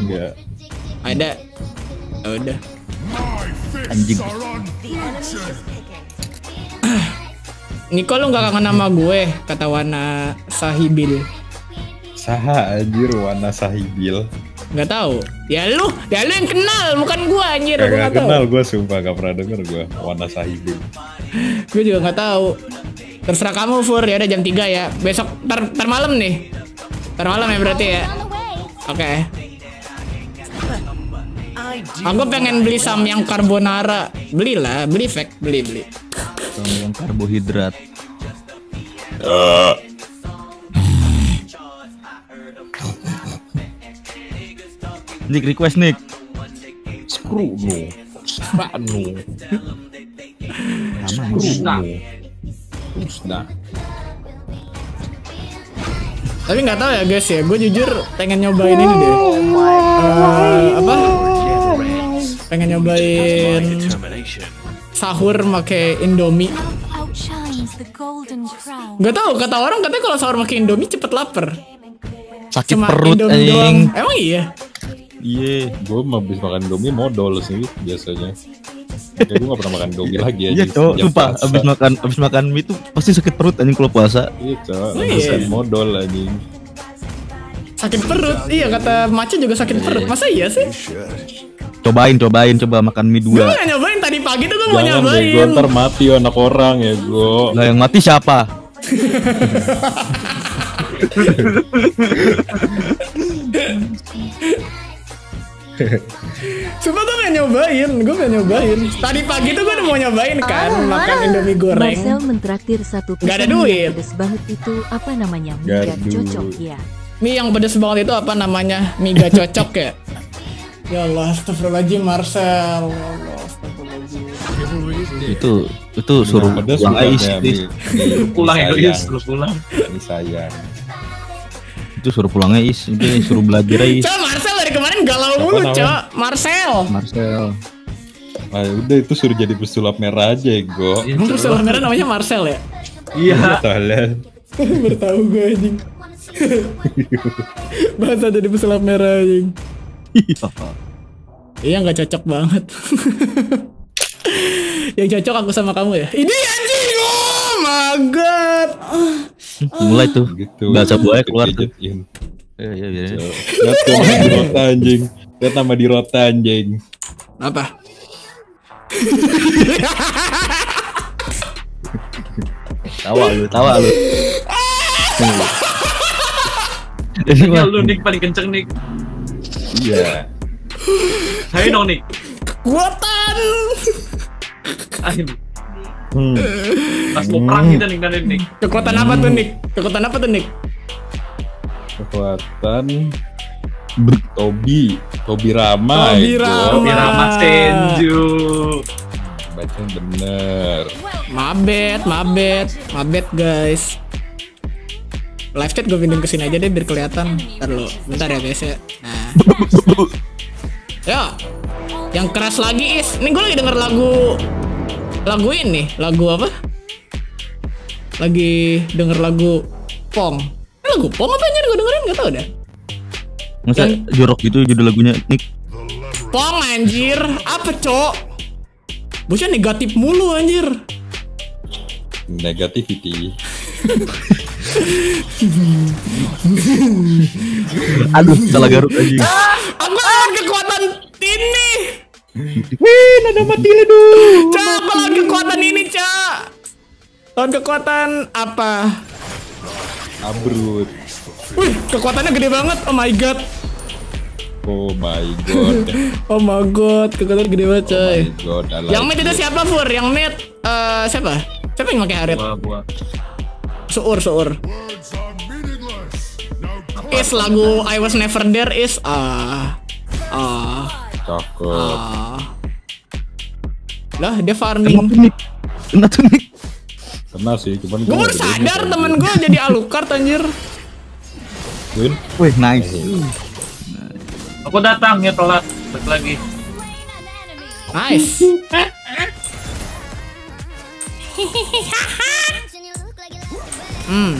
Enggak. ada. Ya udah Anjing. Niko lu gak kangen sama gue? Kata Wana Sahibil. Saha anjir warna sahibil. nggak tahu. Ya lu ya lu yang kenal bukan gue anjir. Gue Kagak nggak tahu. kenal gue sumpah gak pernah denger gue warna sahibil. gue juga nggak tahu. Terserah kamu Fur. Ya udah jam 3 ya. Besok tar, tar malam nih. Tar malam ya berarti ya. Oke aku pengen beli sam yang carbonara belilah beli fake beli beli Sama yang karbohidrat. Nick request Nick. Screw no. Aman. Nah, Nah, tapi nggak tahu ya guys ya gue jujur pengen nyobain ini deh Eh, apa pengen nyobain sahur make indomie. Gak tahu kata orang katanya kalau sahur pakai indomie cepet lapar. Sakit Cuma perut indomie doang. anjing. Emang iya? Iya. gue habis makan Indomie modal sih biasanya. Ya gue gak pernah makan Indomie lagi aja. Iya, cowok. Sumpah, puasa. abis makan abis makan mie itu pasti sakit perut anjing kalau puasa. Iya, cowok. Oh, Abis iya. modal anjing. Sakit perut. Iya kata Mace juga sakit perut. Masa iya sih? Cobain, cobain, coba makan mie Gue dua. gak nyobain tadi pagi tuh gue mau Jangan nyobain. bego ntar mati anak orang ya go. Lah yang mati siapa? Sumpah gue gak nyobain, gue gak nyobain. Tadi pagi tuh gue udah mau nyobain kan makan Indomie goreng. Marcel mentraktir satu Nggak ada pisang duit. yang pedes banget itu apa namanya? Ada cocok ya. Mie yang pedes banget itu apa namanya? Mie gak cocok ya? Ya Allah, astagfirullahaladzim Marcel. Ya Allah, astagfirullahaladzim. Itu itu suruh Pedas pulang bukan Ais. ya, Ais. Mi. Pulang egois, sayang. lu pulang. Mi sayang. Itu suruh pulang Ais. Itu suruh belajar Ais. Cok, Marcel dari kemarin galau mulu? Cok. Marcel. Marcel. Ah, udah itu suruh jadi pesulap merah aja ya go. Emang pesulap merah namanya Marcel ya? Iya. Tolong. Baru tahu gue anjing. Bahasa jadi pesulap merah anjing. Iya nggak cocok banget. Yang cocok aku sama kamu ya. Ini anjing. Oh my god. Mulai tuh. Gitu. Bahasa buaya keluar tuh. Kejadian. Iya, iya, iya. Lihat di rota anjing. Lihat nama di rota anjing. Apa? Tawa lu, tawa lu. Ini lu Nick paling kenceng Nick. Iya. Ayo dong Nick. Kuatan. Ayo. Hmm. Pas mau perang kita Nick dan Nick. Kekuatan apa tuh Nick? Kekuatan apa tuh Nick? Kekuatan Tobi, Tobi Rama. Tobi Go. Rama. Tobi Rama Senju. Baca bener. Mabet, mabet, mabet guys. Live chat gue pindahin ke sini aja deh biar kelihatan. Ntar lu, bentar ya guys ya. Nah. Yo, yang keras lagi is. Ini gue lagi denger lagu lagu ini, lagu apa? Lagi denger lagu Pong. Ini lagu Pong apa aja gue dengerin nggak tahu dah. masa jorok gitu judul lagunya Nick. Pong anjir, apa cok? Bocah negatif mulu anjir. Negativity. Aduh, salah garuk anjing. Aku lawan kekuatan ini. Wih, nada mati aduh. Cak, aku lawan kekuatan ini, Cak. Lawan kekuatan apa? Abrut. Wih, kekuatannya gede banget. Oh my god. Oh my god. Oh my god, kekuatan gede banget, Oh coy. my god. I like yang mid itu it. siapa, Fur? Yang mid eh siapa? Siapa yang pakai arit? Gua gua. Suur, suur. Is lagu I Was Never There is ah ah Cakep. ah. Lah, dia farming. Kena tuh Nick. Kena sih, cuman Gue baru sadar temen gue jadi Alucard anjir. Win. Wih, nice. Aku datang ya telat. Balik lagi. Nice. Hmm.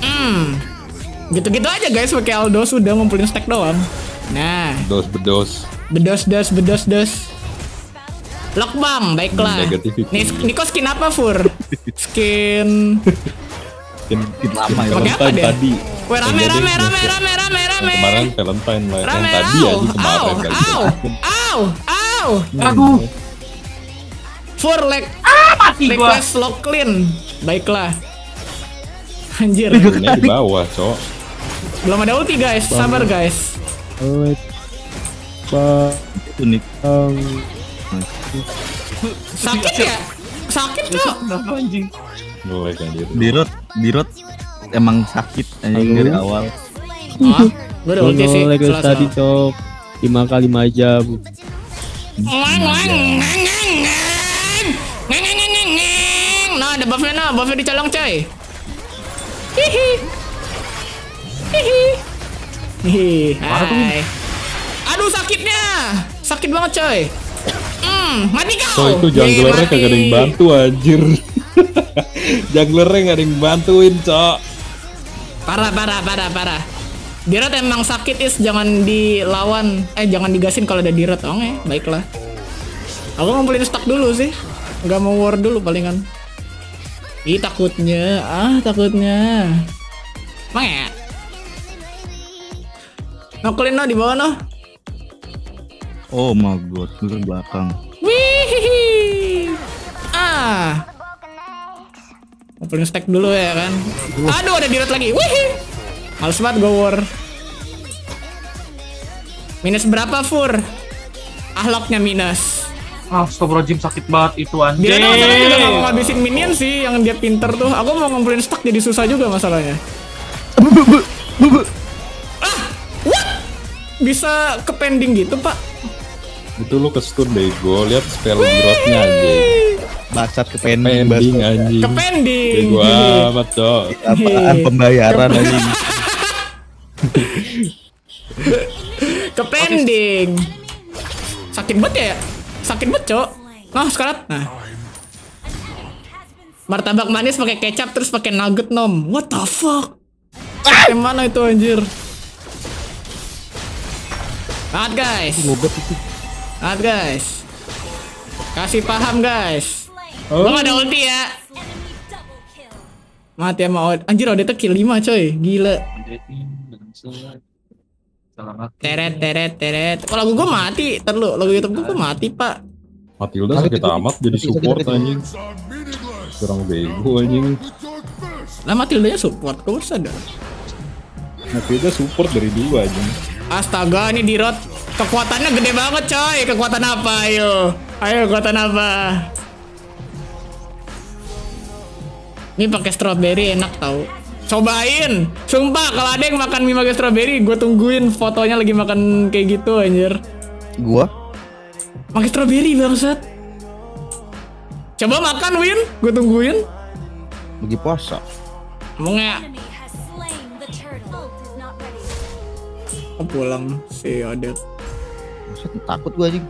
Hmm. Gitu-gitu aja guys pakai Aldo sudah ngumpulin stack doang. Nah, Dos bedos. bedos dos bedos dos. Lock bang, baiklah. Nih, Niko skin apa Fur? Skin Skin lama ya. Pakai apa dia? tadi. Weh rame rame rame rame rame rame. Kemarin Valentine lah. Yang Rame tadi aja kemarin kali. au, au, au. Aduh. Fur leg Mati gua. request lock clean. Baiklah. Anjir. Ini di bawah, cok. Belum ada ulti guys, sabar guys. Itu Nick. Sakit ya? Sakit cok. Kenapa anjing? Kan dia. Dirot, dirot emang sakit anjing dari awal. Ah, gue udah ulti sih. Selasa. tadi cok 5 kali 5 jam Ngeng, ngeng, ngeng, ngeng, ngeng. Nah ada buffnya nah, buffnya dicolong coy. Hihi. Hihi. Hihi. Hai. Aduh sakitnya. Sakit banget coy. Hmm, mati kau. So itu junglernya kagak ada yang bantu anjir. junglernya gak ada yang bantuin, cok. Parah, parah, parah, parah. Dirat emang sakit is jangan dilawan eh jangan digasin kalau ada dirat oh ya baiklah aku ngumpulin stok dulu sih nggak mau war dulu palingan Ih takutnya, ah takutnya. Emang ya? Nokelin no di bawah no. Oh my god, ke belakang. Wih. Ah. Opening stack dulu ya kan. Aduh ada dirot lagi. Wih. Males banget gue war. Minus berapa Fur? Ahlaknya minus. Astagfirullahaladzim sakit banget itu anjing. Dia masalahnya juga gak mau ngabisin minion sih yang dia pinter tuh. Aku mau ngumpulin stack jadi susah juga masalahnya. ah, what? Bisa ke pending gitu pak? Itu lu ke stun bego, lihat spell growth-nya anjing. Bangsat ke pending, Pending anjing. Ke pending. Bego amat, Cok. Apaan pembayaran anjing. Ke pending. Sakit banget ya? Sakit banget cok. Nah sekarang, nah. Martabak manis pakai kecap terus pakai nugget nom. What the fuck? Yang mana itu anjir? Nahat guys. Nahat guys. Kasih paham guys. Gua gak ada ulti ya. Mati sama Od. Anjir Odette kill 5 coy. Gila. Selamat. Teret teret teret. Kalau lagu gua mati, terlalu lagu YouTube gua, gua mati, Pak. Matilda sakit amat jadi support anjing. Kurang bego anjing. Lah Matilda ya support, kau sadar. Matilda support dari dulu anjing. Astaga, ini di road kekuatannya gede banget, coy. Kekuatan apa, ayo? Ayo, kekuatan apa? Ini pakai strawberry enak tau. Cobain. Sumpah kalau ada yang makan mie pakai strawberry, gue tungguin fotonya lagi makan kayak gitu anjir. Gua Pakai strawberry bangsat. Coba makan Win, gue tungguin. lagi puasa. Ngomongnya oh, pulang si Odette. Buset, takut gua anjing.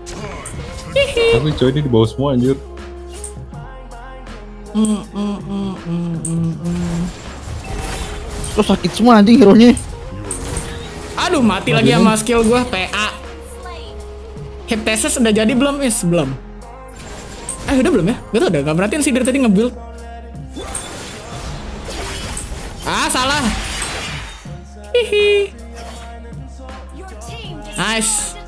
Tapi coy ini di bawah semua anjir. Mm, mm, mm, mm, mm, mm. Lo sakit semua anjing hero nya. Aduh mati lagi sama skill gua PA. Hit test udah jadi belum is belum. Eh udah belum ya? Gak tau udah gak perhatiin sih dari tadi nge-build. Ah salah. Hihi. Nice.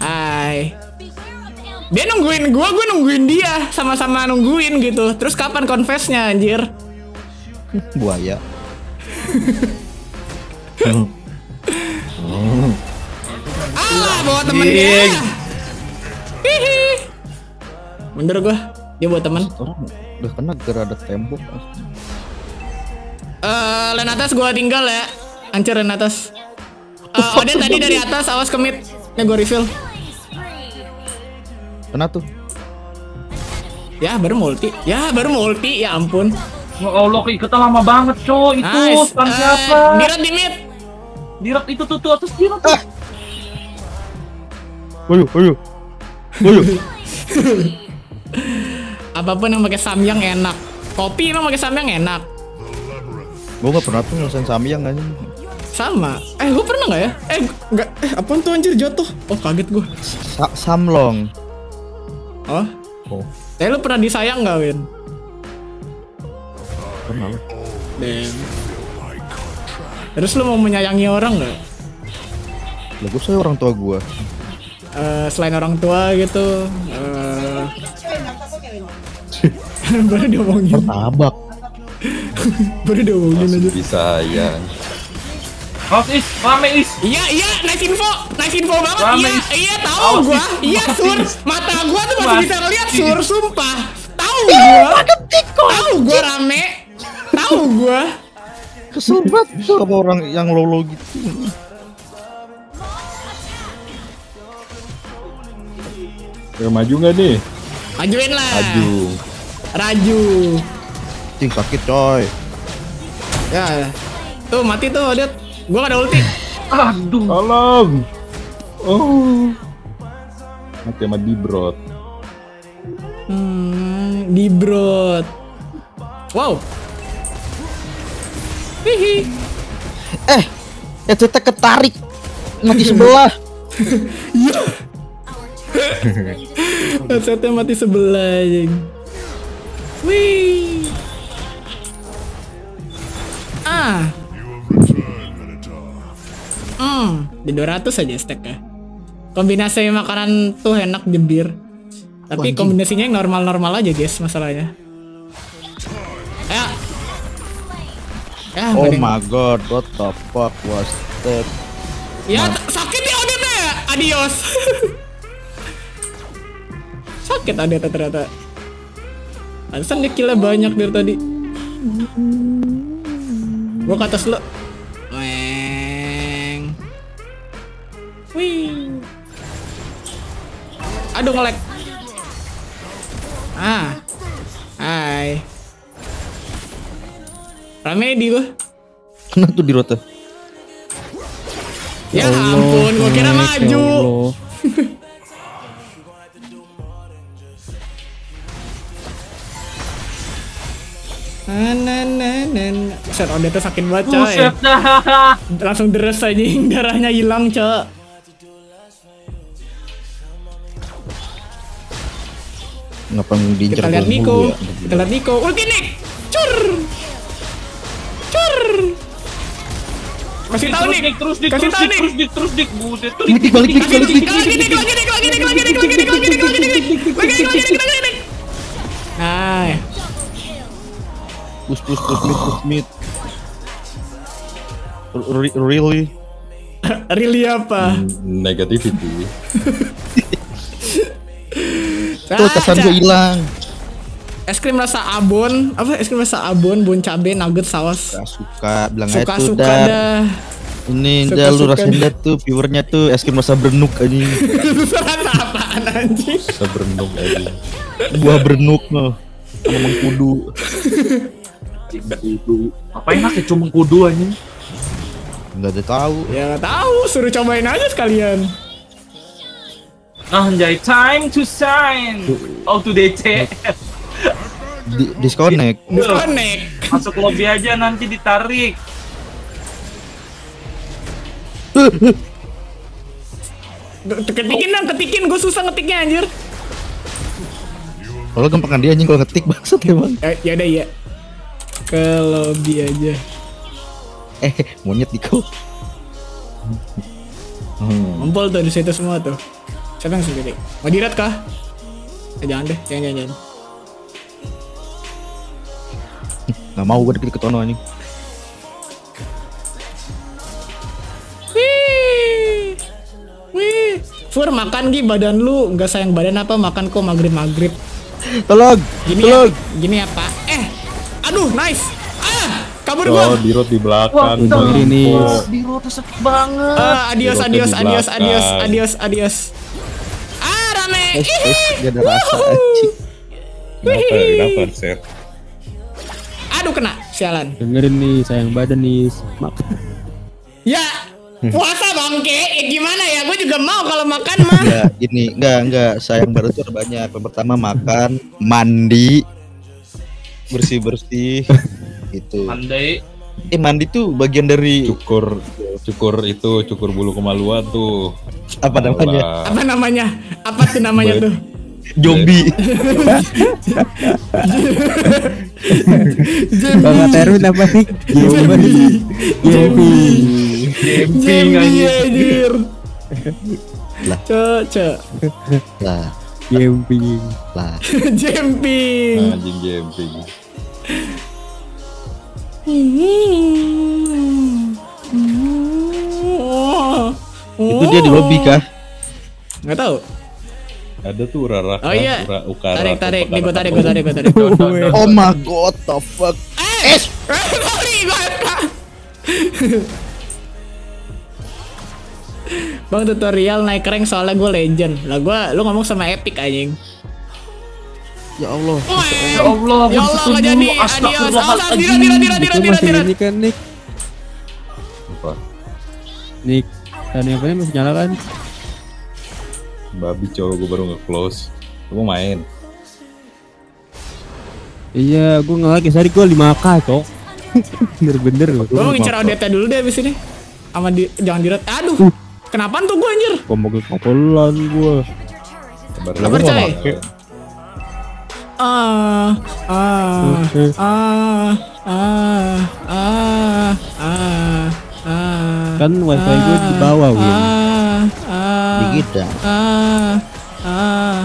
Hai. Dia nungguin gua, gua nungguin dia, sama-sama nungguin gitu. Terus kapan confess-nya anjir? Buaya. Ah, bawa temen dia. Hihi. Bener gua, dia bawa temen. Udah kena gara ada tembok. Eh, len atas gua tinggal ya. Hancur len atas. Eh, Odin tadi dari atas, awas ke mid. Nih gua refill. Kena tuh. Ya, baru multi. Ya, baru multi. Ya ampun. Ya Allah, keikatan lama banget, coy. Itu Nice. spam Eh, siapa? Dirot di mid. Direct itu tuh tuh atas direct tuh. Ayo, ayo. Ayo. Apa pun yang pakai samyang enak. Kopi emang pakai samyang enak. Gua gak pernah tuh ngerasain samyang anjing. Sama. Eh, gua pernah nggak ya? Eh, nggak. Eh, apaan tuh anjir jatuh? Oh, kaget gua. Sa samlong. Oh. Oh, Eh, lu pernah disayang nggak, Win? Pernah. Damn. Terus lu mau menyayangi orang nggak? Lah gua saya orang tua gua. Eh, selain orang tua gitu. eh baru diomongin, Martabak. baru diomongin aja. Bisa ya. House is, rame is. Iya, iya, nice info, nice info banget. Rame. Iya, iya tahu gua. Iya, sur. Mata gua tuh masih bisa ngeliat sur, sumpah. Tahu gua. Tahu gua rame. Gua. Kesel banget tuh sama orang yang lolo gitu. Ya maju nggak nih? Majuin lah. Maju. Raju. Cing sakit coy. Ya. Tuh mati tuh, Odet. Gua gak ada ulti. Aduh. Tolong. Oh. Mati sama Dibrot. Hmm, di brot. Wow. Hihi. Eh, itu teh ketarik mati sebelah. Iya. Headsetnya mati sebelah anjing. Wih. Ah. Hmm, di 200 aja steknya. Kombinasi makanan tuh enak jebir. Tapi kombinasinya yang normal-normal aja guys masalahnya. Ya, Oh my god, what the fuck was that? Ya t- sakit ya Odeta ya. Adios. sakit Odeta ternyata. Alasan dia killnya banyak dari tadi. Gua ke atas lo. Weng. Wih. Aduh ngelek. Ah. Hai. Ramedi gua. Kena tuh di rota. Ya, ya Allah, ampun, gua kira ya maju. Nenenenen, Set on itu sakit banget, coy. Buset dah. Langsung deres aja darahnya hilang, coy. Ngapain ngincer ya? Kita lihat Niko. Kita lihat Niko. Ulti Nick. Cur. Kasih tahu terus Nick. dik, terus dik, Kasih terus tahu dik, Nick. terus dik, terus dik, buset. Tuh, Balik dik, balik dik, balik dik. Lagi Nick, lagi Nick, lagi Nick, lagi Nick, lagi Nick, lagi Nick, lagi Nick, lagi Nick, lagi Nick, lagi Nick, lagi Nick. Nah, Push push push mid push mid. Re- Really? really apa? Negativity. Tuh kesan gue hilang. Es krim rasa abon, apa es krim rasa abon, bon cabe, nugget, saus. Gak suka, bilang aja tuh Suka-suka dah. dah. Ini Suka-suka dah lu rasain dah tuh viewernya tuh es krim rasa berenuk aja. Rasa apaan anjing? Seberenung aja. Buah berenuk noh. Sama mengkudu. kudu. Apa enak ya cuma kudu anjing. Enggak ada tahu. Ya nggak tahu, suruh cobain aja sekalian. Anjay, time to sign. Oh, to DC. Di- disconnect. Disconnect. Masuk lobby aja nanti ditarik. Ketikin dong, ketikin. Gue susah ngetiknya anjir. Kalau gampang dia anjing kalau ngetik bangsat emang. Eh, ya udah ya. Ke lobby aja. Eh, monyet Niko. Hmm. Ngumpul tuh di situ semua tuh. Siapa yang sendiri? Mau dirat kah? Eh, jangan deh, jangan jangan. jangan. Gak mau gue deket-deket ono anjing. Wih, wih. Fur makan Gi badan lu nggak sayang badan apa makan kok maghrib maghrib. Tolong, Gini ya, tolong. gini ya Pak. Eh, aduh nice. Ah, kabur gua. Oh, dirot di belakang. Wah, ini. Di rota sakit banget. Ah, adios, adios, di adios, adios, adios, adios. Ah, rame. Gak ada rasa anjing. Kenapa? Kenapa, Set? Aduh kena, sialan. Dengerin nih sayang badan nih. Mak. Ya, puasa bangke. Ya gimana ya? Gue juga mau kalau makan mah. Enggak, gini, enggak, enggak. Sayang baru tuh ada banyak. Yang pertama makan, mandi, bersih-bersih. gitu. Andai Eh, mandi tuh bagian dari Cukur, cukur itu, cukur bulu kemaluan tuh. apa namanya? Apa namanya? Apa tuh namanya tuh? Zombie. Bapak Terwin apa sih? Jambi. Jambi. Jambi anjir. Lah. Cok. lah, Jambi. lah. Jemping. Anjing camping. Itu dia di lobby kah? Nggak tahu. Ada tuh Rara. Oh iya. Ura, ukara, Tarik, tarik. Nih gue tarik, gue tarik, gue tarik. Oh my god, the fuck. Eh, sorry, gue FK. Bang tutorial naik rank soalnya gue legend. Lah gue, lu ngomong sama Epic anjing. Ya Allah. Ya Allah, Ya Allah, nggak jadi. Adios. Tira, tira, tira, tira, Itu tira, masih tira. ini kan Nick. Apa? Nick. Dan yang masih nyala kan? Babi cowok gue baru nge-close. Mau main? Iya, gue nggak lagi. Tadi gue 5k cok. Bener-bener loh. Gue mau ngincer Odeta dulu deh abis ini. Sama di, jangan dirat. Aduh. Kenapaan tuh gue anjir? Gue mau ke kopolan gue. Coy. make. ah ah ah ah ah ah ah Kan wifi gue di bawah, Win. Ah ah Dikit dah. ah ah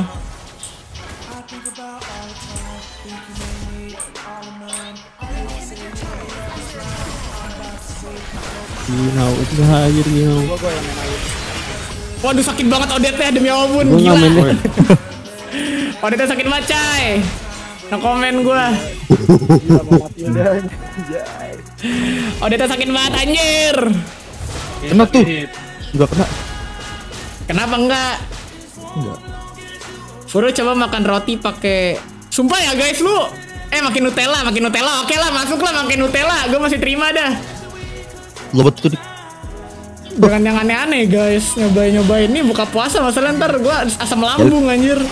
Ngihau, itu hajar ngihau. Waduh sakit banget Odette demi ampun Gue gila. Odette sakit banget cay. No komen gua. Odette sakit banget anjir. Kena tuh. Enggak kena. Kenapa enggak? Enggak. Furu coba makan roti pakai Sumpah ya guys lu Eh makin Nutella, makin Nutella Oke lah masuk lah makin Nutella Gue masih terima dah Lo betul. Jangan yang aneh-aneh guys Nyobain-nyobain Ini buka puasa masalah ntar gue asam lambung anjir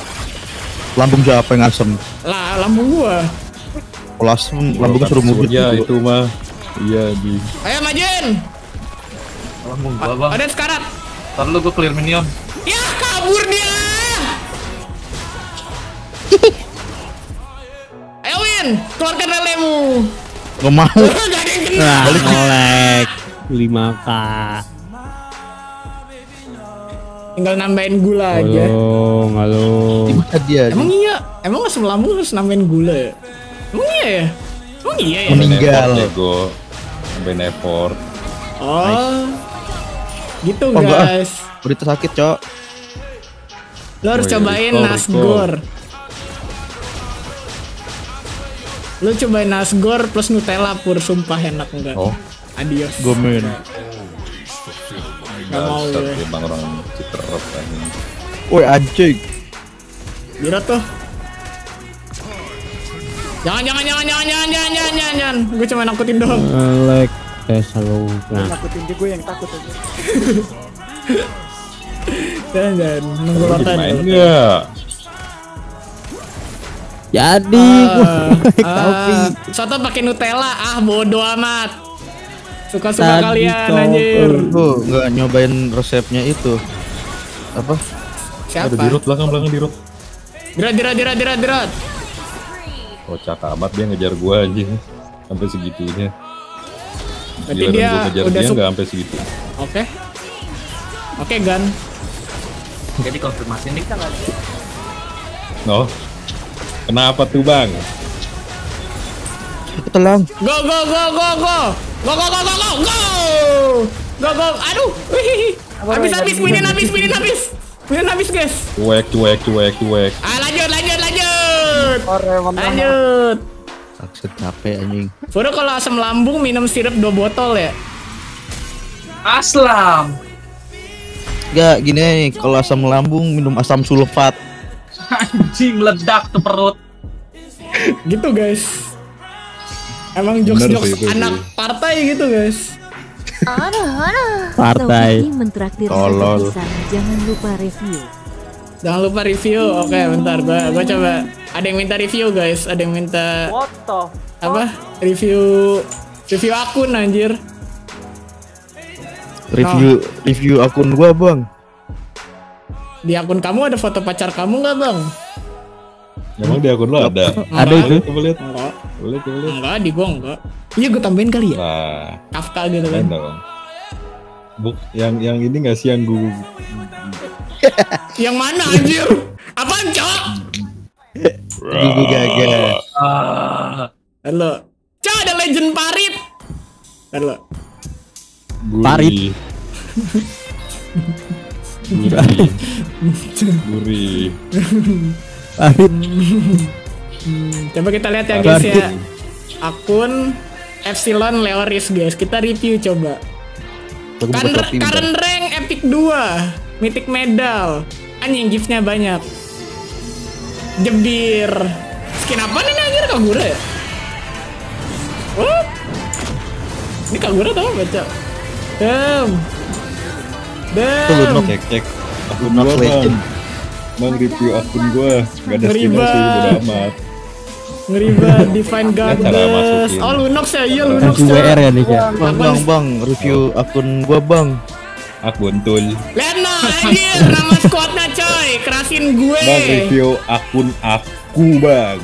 Lambung siapa yang asem? Lah lambung gua Kalau asem lambungnya suruh mubit Ya gitu. itu mah. Iya di. Ayo Majin Lambung gua bang. Ada sekarat Ntar lu gua clear minion. Ya kabur dia Ayo Win Keluarkan lelemu Gak mau. Nah, molek. 5k. Tinggal nambahin gula aja Halo, halo. Gimana dia? Emang iya? Emang asam lambung harus nambahin gula ya? Emang iya ya? Emang iya ya? Meninggal. Ego. Sampai effort. Oh Gitu Oh, enggak guys Berita sakit, Cok. Lo harus Oh, iya, cobain recall, nasgor Lo cobain nasgor plus Nutella pur Sumpah enak enggak? Oh. Adios Gomen. Gak mau gue Emang orang citerep anjing. Woi, anjing. Biro tuh Jangan jangan jangan jangan jangan jangan jangan. Gue cuma nakutin doang Molek. Tes halo. Nah, Jangan jangan Nunggu Lu lotan main nggak? jadi gue Ah, tapi ah, Soto pakai Nutella Ah bodo amat Suka-suka Tadi kalian anjir Tuh, nggak nyobain resepnya itu. Apa? Siapa? Ada di root belakang belakang di root. Dirat dirat dirat dirat dirat Kocak amat dia ngejar gua anjing. Sampai segitunya. Berarti dia udah dia sampai segitu. Oke Oke Gan Jadi konfirmasi nih kan Oh. Kenapa tuh bang? Telang. Go go go go go Go go go go go go Go go Aduh Wih. Habis habis Minin habis Minin habis Minin habis guys Cuek cuek cuek cuek. Ah lanjut lanjut lanjut Lanjut Sakit capek anjing. Furo kalau asam lambung minum sirup 2 botol ya Aslam. Gak gini nih, kalau asam lambung minum asam sulfat. Anjing meledak ke perut. Gitu guys Emang jokes-jokes itu anak sih. partai gitu guys partai. Tauhidi mentraktir Tolol. Jangan lupa review. Jangan lupa review. Oke, bentar. Gua, gua coba. Ada yang minta review, guys. Ada yang minta apa? Review review akun anjir. Review review akun gua, Bang. Di akun kamu ada foto pacar kamu nggak, Bang? Emang di akun lo ada? Ada itu. Coba lihat. Enggak. Coba lihat coba lihat. Enggak, di gua enggak. Iya, gua tambahin kali ya. Nah, Kafka gitu kan. Buk, yang yang ini nggak sih yang gue Yang mana anjir? Apaan, Cok? Gigi gagal. Ah. Halo. Cok, ada legend parit. Halo. Parit. Gurih. Gurih. Parit. Coba kita lihat ya guys ya. Akun Epsilon Leoris guys. Kita review coba. Kan rank epic 2 Mythic medal Anjing giftnya banyak Jebir Skin apa nih anjir Kagura ya? What? Ini Kagura tau apa cak? Damn Tuh, Damn Lunok. Cek cek. Akun Not gua bang. legend. Bang review akun gua nggak ada skinnya sih udah amat. Ngeri banget Divine Goddess. Oh Lunox ya? Iya Lunox ya WR ya nih ya. Bang, bang, bang, review akun gua, Bang. Akun tul. Lihat no, anjir, nama squadnya coy, kerasin gue. Bang review akun aku bang.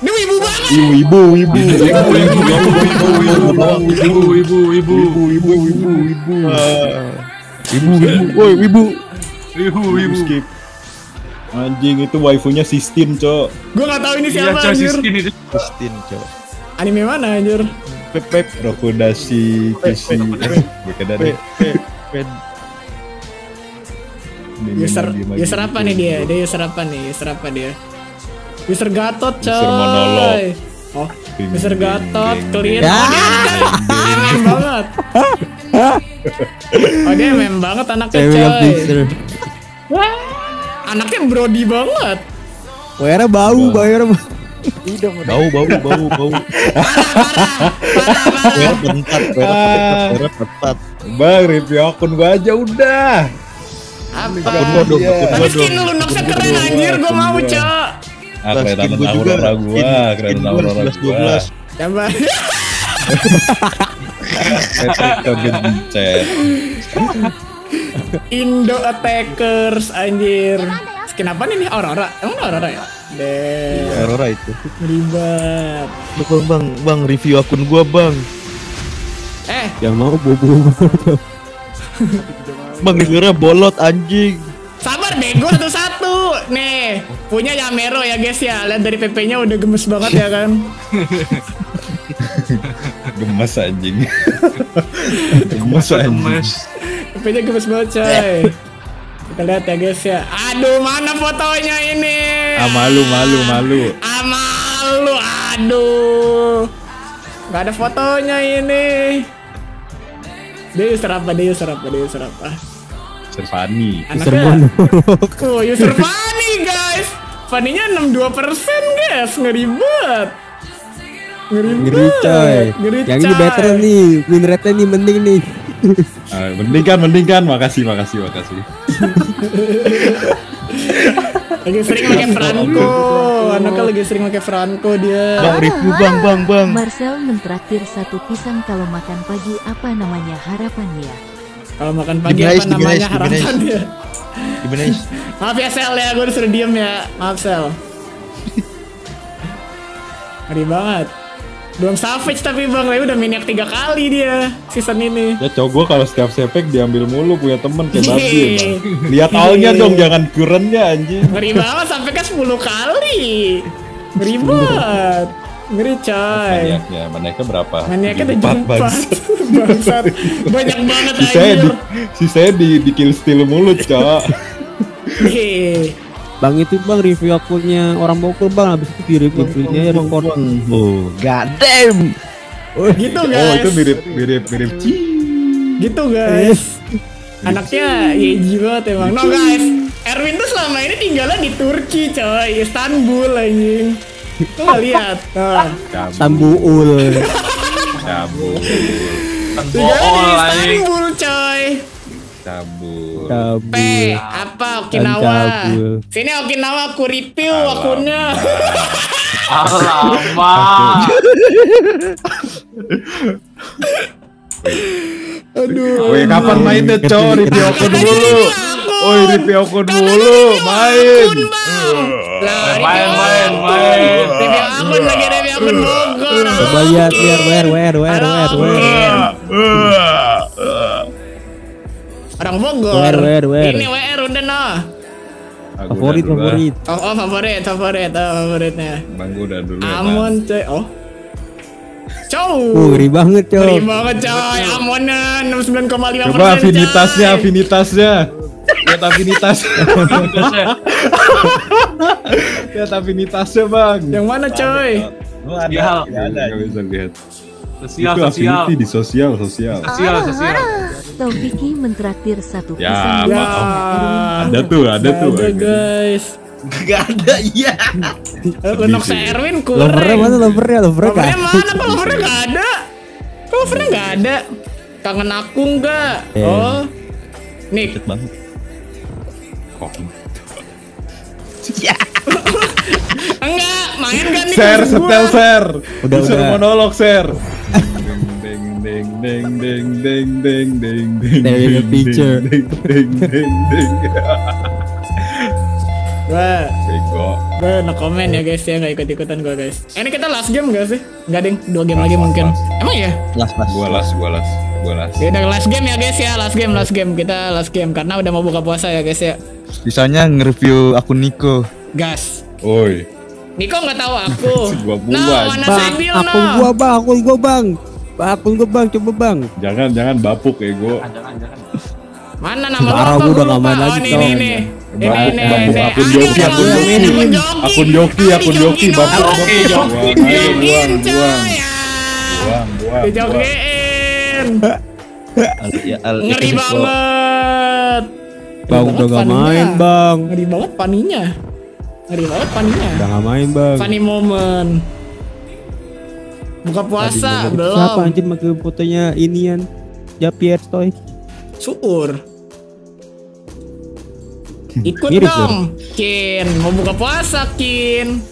Ini wibu banget. Ibu ibu ibu ibu ibu ibu ibu ibu. Ibu, ibu, ibu. Ibu ibu ibu ibu. Ibu ibu. Woi ibu. Ibu, ibu. Skip. Anjing itu waifunya Sistine, Cok. Gue gak tahu ini Iya, siapa anjir. Sistine itu. Justin cok Anime mana anjir? Pep pep Rokodashi Kishi. Bukan dari User user apa nih dia? Dia user apa nih? User apa dia? User Gatot coy. User monolog. Oh, user Gatot clear. Oh, dia mem banget. Oh dia mem banget anaknya coy. fixer. Anaknya brody banget. Bayarnya bau, bayarnya bau. bau bau bau bau Merah bentat merah bentat Bang, review akun gua aja udah. Apa? akun gua dong akun gua dong lu keren anjir, gue mau cok. Ah, skin gua juga. aurora gua, Skin- kelihatan skin gua aurora 11, gua. 12. Coba. Patrick kegencet. Indo Attackers anjir. Skin apa nih? Aurora. Emang Aurora ya? Deh. Aurora itu Ribet. bang bang bang review akun gua bang Eh, Yang mau bobo bang dengernya bolot anjing sabar bego satu-satu. Nih, punya Yamero ya guys ya. Lihat dari PP-nya udah gemes banget ya kan. Gemes anjing. Gemes anjing. Gemes. PP-nya gemes banget coy. Kita lihat ya guys ya. Aduh, mana fotonya ini? Ah, malu, malu, malu. Ah, malu. Aduh. Gak ada fotonya ini. Dia user apa? Dia user apa? Dia user apa? Servani. Anaknya. Oh, user Fanny guys. Fanny-nya 62% guys. Ngeri banget. Ngeri coy. Ngeri Yang ini better nih, win rate-nya nih mending nih. Ah, mending kan, mending kan. Makasih, makasih, makasih. Lagi sering pakai Franco. Anaknya lagi sering pakai Franco dia. bang review bang bang bang Marcel mentraktir satu pisang kalau makan pagi apa namanya harapannya. Kalau makan pagi Gimana, apa namanya gimana, gimana? harapannya? gimana is Maaf ya Sel ya, gue disuruh diem ya. Maaf Sel. Ngeri banget. Belum savage tapi bang, tapi udah miniak tiga kali dia season ini. Ya cowok gua kalau setiap sepek diambil mulu punya temen kayak babi Iya. Lihat awalnya dong, jangan kurennya anjing. Ngeri banget sampai kan 10 kali. Ngeri banget. Ngeri coy. Maniaknya, maniaknya berapa? Maniaknya Tujuh empat, bangsat. Bangsat. Banyak banget Si saya di, anjir. si saya di, di kill steal mulu, cok. Nih. Bang itu bang review akunnya orang Bogor bang habis itu kirim reviewnya report. oh god damn Gitu Oh, guys. itu mirip mirip mirip Ci. Gitu guys. Anaknya yeji banget emang. No guys, Erwin tuh selama ini tinggalnya di Turki coy, Istanbul anjing. Lu gak lihat? Nah, Cabul, Tambuul. cabul, tinggalnya di. Istanbul coy. Cabul. P Kabul. apa Okinawa? Cabul. Sini Okinawa aku review akunnya. Alamak. Aduh. Woi, kapan mainnya, cok? Review akun mulu. Woi, review akun mulu, main. Lah, Main, main, main. Review akun lagi review. Coba lihat lihat wer wer wer wer wer. Orang Bogor. Wer, wer, wer. Ini WR udah no. Aku Favorit udah favorit. Oh, oh favorit, favorit, oh, favoritnya. Bang, gua udah dulu. ya. Amon coy. Oh. Cow. Uh, ngeri banget Ngeri coy. banget coy. Amonnya 69,5 Coba afinitasnya, afinitasnya. Lihat afinitas. Lihat afinitasnya, Bang. Yang mana coy? Oh, ada. Ada. Nggak bisa lihat. Sosial, Itu sosial. di sosial, sosial. Sosial, sosial. Taufiki mentraktir satu Ya, pisang. Ya. Ada tuh, ada tuh. Ada guys. gak ada iya Lenok Erwin kurang. Lovernya mana lovernya lovernya Lovernya kan? mana? Kok lovernya nggak ada? Kok lovernya nggak ada? Kangen aku nggak? Eh. Oh. Nih, banget enggak, main kan nih Share, setel, share. Udah, Disuruh udah. monolog, share. Deng, deng, deng, deng deng deng deng deng deng deng There is a picture. deng deng deng deng Gue bego gue no comment ya guys ya nggak ikut ikutan gue guys. Eh, ini kita last game gak sih? Nggak ding, dua game lagi mungkin. Emang ya? Las las. gua las gua las gua las Ya udah last game ya guys ya, last game, last game kita last game karena udah mau buka puasa ya guys ya. Sisanya nge-review akun Niko. Gas. oi Niko nggak tahu aku. Gua buat. No, mana Bang, Sabil akun no. gua bang, akun gua bang. Akun gua bang, coba bang. jangan jangan bapuk ego Jangan, jangan. Mana nama lu Parah, gua udah Gua nggak main lupa. lagi, Oh, ini, kawan. ini, ini. Ini, ini, akun joki, akun joki. akun joki. akun joki akun joki buang buang buang buang ya, Ngeri banget. Bang udah gak main bang. Ngeri banget paninya. Ngeri banget paninya. Udah gak main bang. Funny moment. Buka puasa Tadi belum. Siapa anjir pakai fotonya inian? Japier Toy. Suur. Ikut Mirip, dong, Kin. Mau buka puasa, Kin.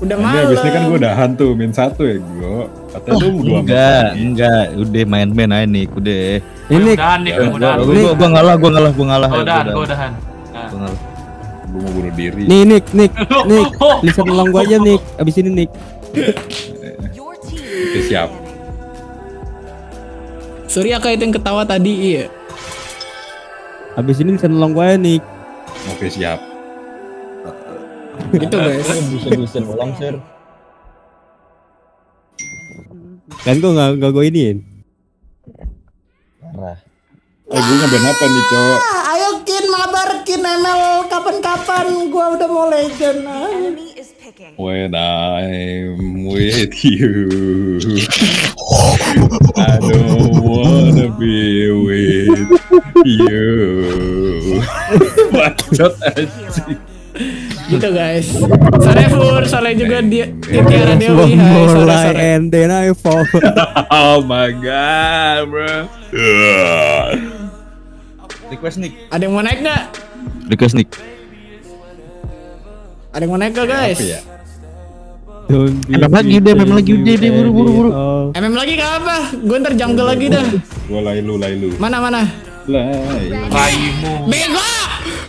Udah ini malam. abis ini kan gue udahan tuh min satu ya gue katanya lu dua Enggak, enggak, udah main-main aja nih, udah. Ini Udahan nih, Ya, udahan. Gua, gua ngalah, gua ngalah, gua ngalah. Ya, udahan, gua gua udahan. Nah. Gua ngalah. Gue mau bunuh diri nih Nick, Nick, Nick. Lisan ulang gua aja Nick. Abis ini Nick. Oke, siap Surya kayak itu yang ketawa tadi, iya. Abis ini lisan ulang gua aja Nick. oke siap Gitu, guys. Bisa-bisa ulang, Sir. Kan gua gak, gak gua iniin. Parah. eh gue ngeband apa nih cowok Ayo Kin, mabar Kin ML kapan-kapan gua udah mau legend. When I'm with you I don't wanna be with you Bacot anjing Gitu guys. Sore Fur, sore juga dia Tiara Dewi. Hai, sore sore. and then I fall. Oh my god bro Request Nick. Ada yang mau naik nggak? Request Nick. Ada yang mau naik nggak guys? Apa ya? MM lagi udah, MM lagi udah deh, buru, buru, buru. MM lagi gak apa? Gue ntar jungle lagi dah. Gue lailu lailu Mana mana? Lailu Raimu. Bego!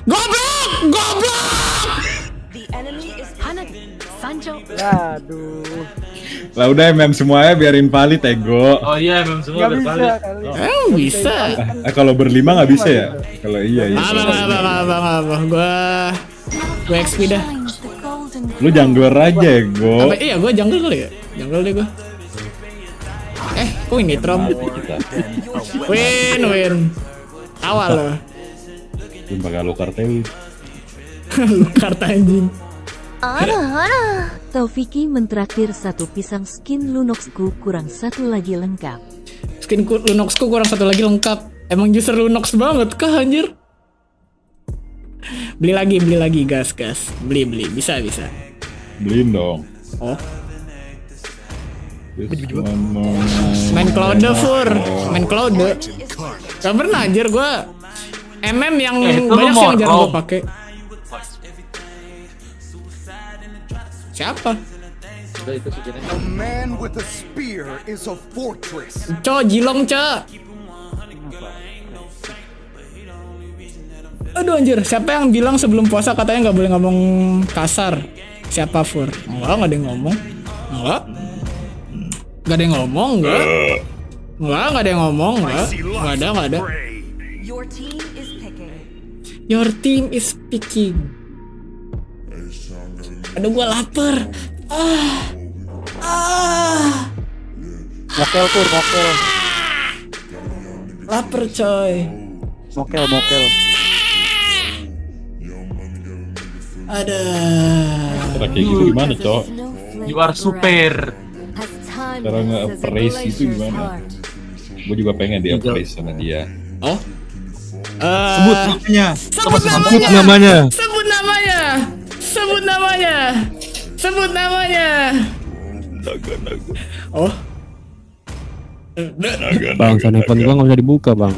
Goblok! Goblok! Lah udah MM semuanya biarin valid ego Oh iya, memang semua berbalik. Eh bisa. Eh kalau berlima nggak bisa ya? Kalau iya iya Apa apa apa apa apa. Gue gue XP dah. Lu jungler aja ego Apa iya gue jungle kali ya? Jungle deh gue. Eh, kok ini Trom? Win, win. Awal lo. Pakai lu kartel Lu karta anjing. Taufiki mentraktir satu pisang skin Lunoxku kurang satu lagi lengkap. Skin ku- Lunoxku kurang satu lagi lengkap. Emang user Lunox banget kah anjir? Beli lagi, beli lagi, gas, gas. Beli, beli. Bisa, bisa. Beliin dong Oh, main cloud fur. Main cloud Gak pernah anjir gua MM yang Eh, banyak sih yang jarang gua pakai. Siapa? A man with a spear is a fortress. Co, Jilong, Co. Aduh anjir, siapa yang bilang sebelum puasa katanya nggak boleh ngomong kasar? Siapa Fur? Enggak, nggak ada yang ngomong. Enggak. Nggak ada yang ngomong, enggak. Enggak, nggak ada yang ngomong, enggak. Nggak ada, nggak ada. Your team is picking. Aduh, gua lapar. Ah. Ah. Mokel pur, mokel. Lapar, coy. Mokel, mokel. Ada. Cara kayak gitu gimana cowok? You are super. Cara nge-appraise itu gimana? Gue juga pengen di appraise sama dia Oh? Eh, Sebut namanya. Sebut Sebut namanya. Sebut namanya. Sebut namanya. Sebut namanya. Naga naga Oh. Naga Bang, sound handphone gua nggak bisa dibuka bang.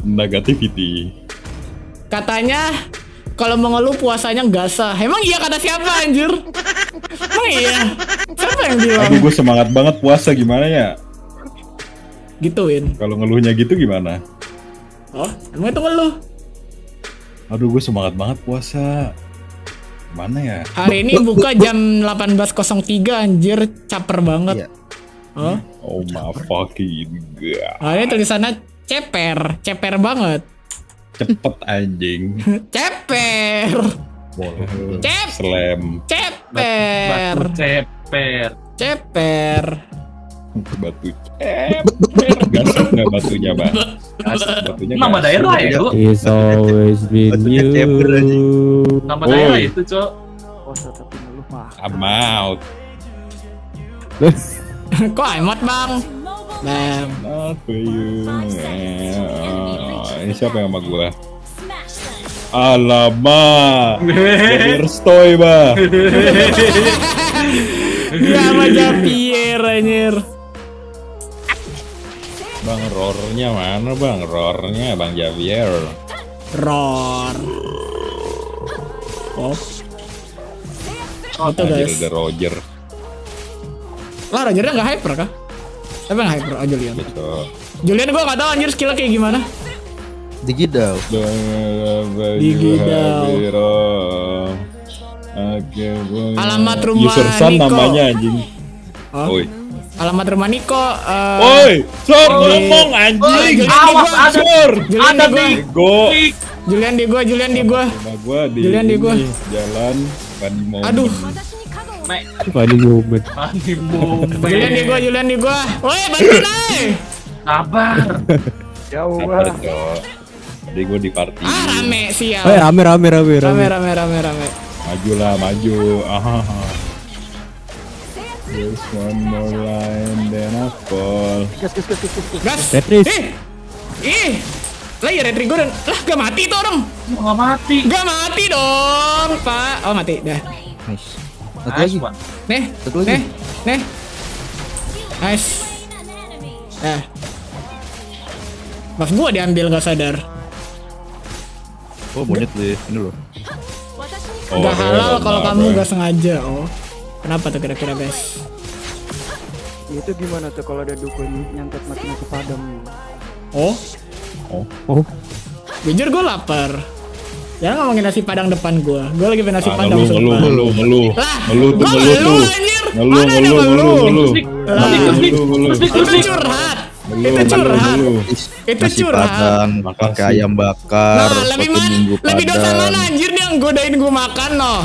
Negativity Katanya kalau mengeluh puasanya nggak sah. Emang iya kata siapa anjir? Emang iya? Siapa yang bilang? Aduh gue semangat banget puasa gimana ya? gituin. Kalau ngeluhnya gitu gimana? Oh, emang itu ngeluh. Aduh, gue semangat banget puasa. Mana ya? Hari ini buka jam 18.03 anjir, caper banget. Iya. Oh, Oh my fucking god. oh ini tulisannya ceper, ceper banget. Cepet anjing. Ceper, Boleh. Cep. Slam. ceper, Batu ceper. ceper. Batu ceper. Gasap nggak batunya, Bang? Batunya Nama daerah ya, Cok? It's always been you. Nama Oh. daerah itu, Cok. Tapi mah. I'm out. Kok emot bang? Bang. Not for you. Eh, Ini siapa yang sama gua? Alamak. Jadi restoy, Bah. Gak sama Javier anjir. Bang, roarnya mana, Bang? Roarnya Bang Javier. Roar. Oh. Anjir, guys. ada Roger. Lah Rogernya nggak hyper kah? Siapa yang hyper? Oh Julian. Gitu. Julian gua nggak tahu anjir skillnya kayak gimana. Digidal. Digidal. Alamat rumah User Sun Niko. namanya anjing. Oh. Oi. Alamat rumah Niko. eh, Oi, Sor di- ngomong anjing. Julian di Awas, gua. ada. Julian di Ada gua. nih. Go. Julian di gua. Julian di gua. Gua di Julian di gua. jalan. Aduh. Funny moment. Ani bombe. Julian di gua. Julian di gua. Woi bantuin aja. Sabar. Jauh banget. Tadi gua di party. Ah rame sial. Eh rame rame rame Rame rame. rame rame rame. Maju lah, maju. Ah. Just one more line then I fall. Gas gas gas gas gas. Gas. Tetris. Ih. Ih. Lah ya retri dan lah gak mati tuh orang. Nggak mati. Gak mati dong, Pak. Oh, mati. Dah. Nice. Satu Nice lagi. one. Nih. Satu lagi. Nih. Nih. Nice. Dah. Buff gua diambil gak sadar. Oh, monyet deh. Ini loh. Oh, gak halal kalau kamu gak sengaja. Oh. Kenapa tuh kira-kira, guys? Itu gimana tuh kalau ada dukun nyantet mati nasi padang? Oh. Oh. Oh. Jujur gue lapar. Jangan ngomongin nasi padang depan gue. Gue lagi pengen nasi Ah, padang ngeluh, ngeluh, ngeluh, ngeluh. Lah, Ngeluh tuh, ngeluh tuh. Ngeluh, Mana ngeluh, ngeluh? ngeluh, Lah. Itu curhat. Itu curhat. Itu curhat. pakai Makasih. ayam bakar, Nah, lebih bumbu lebih dosa mana anjir dia yang godain gue makan noh.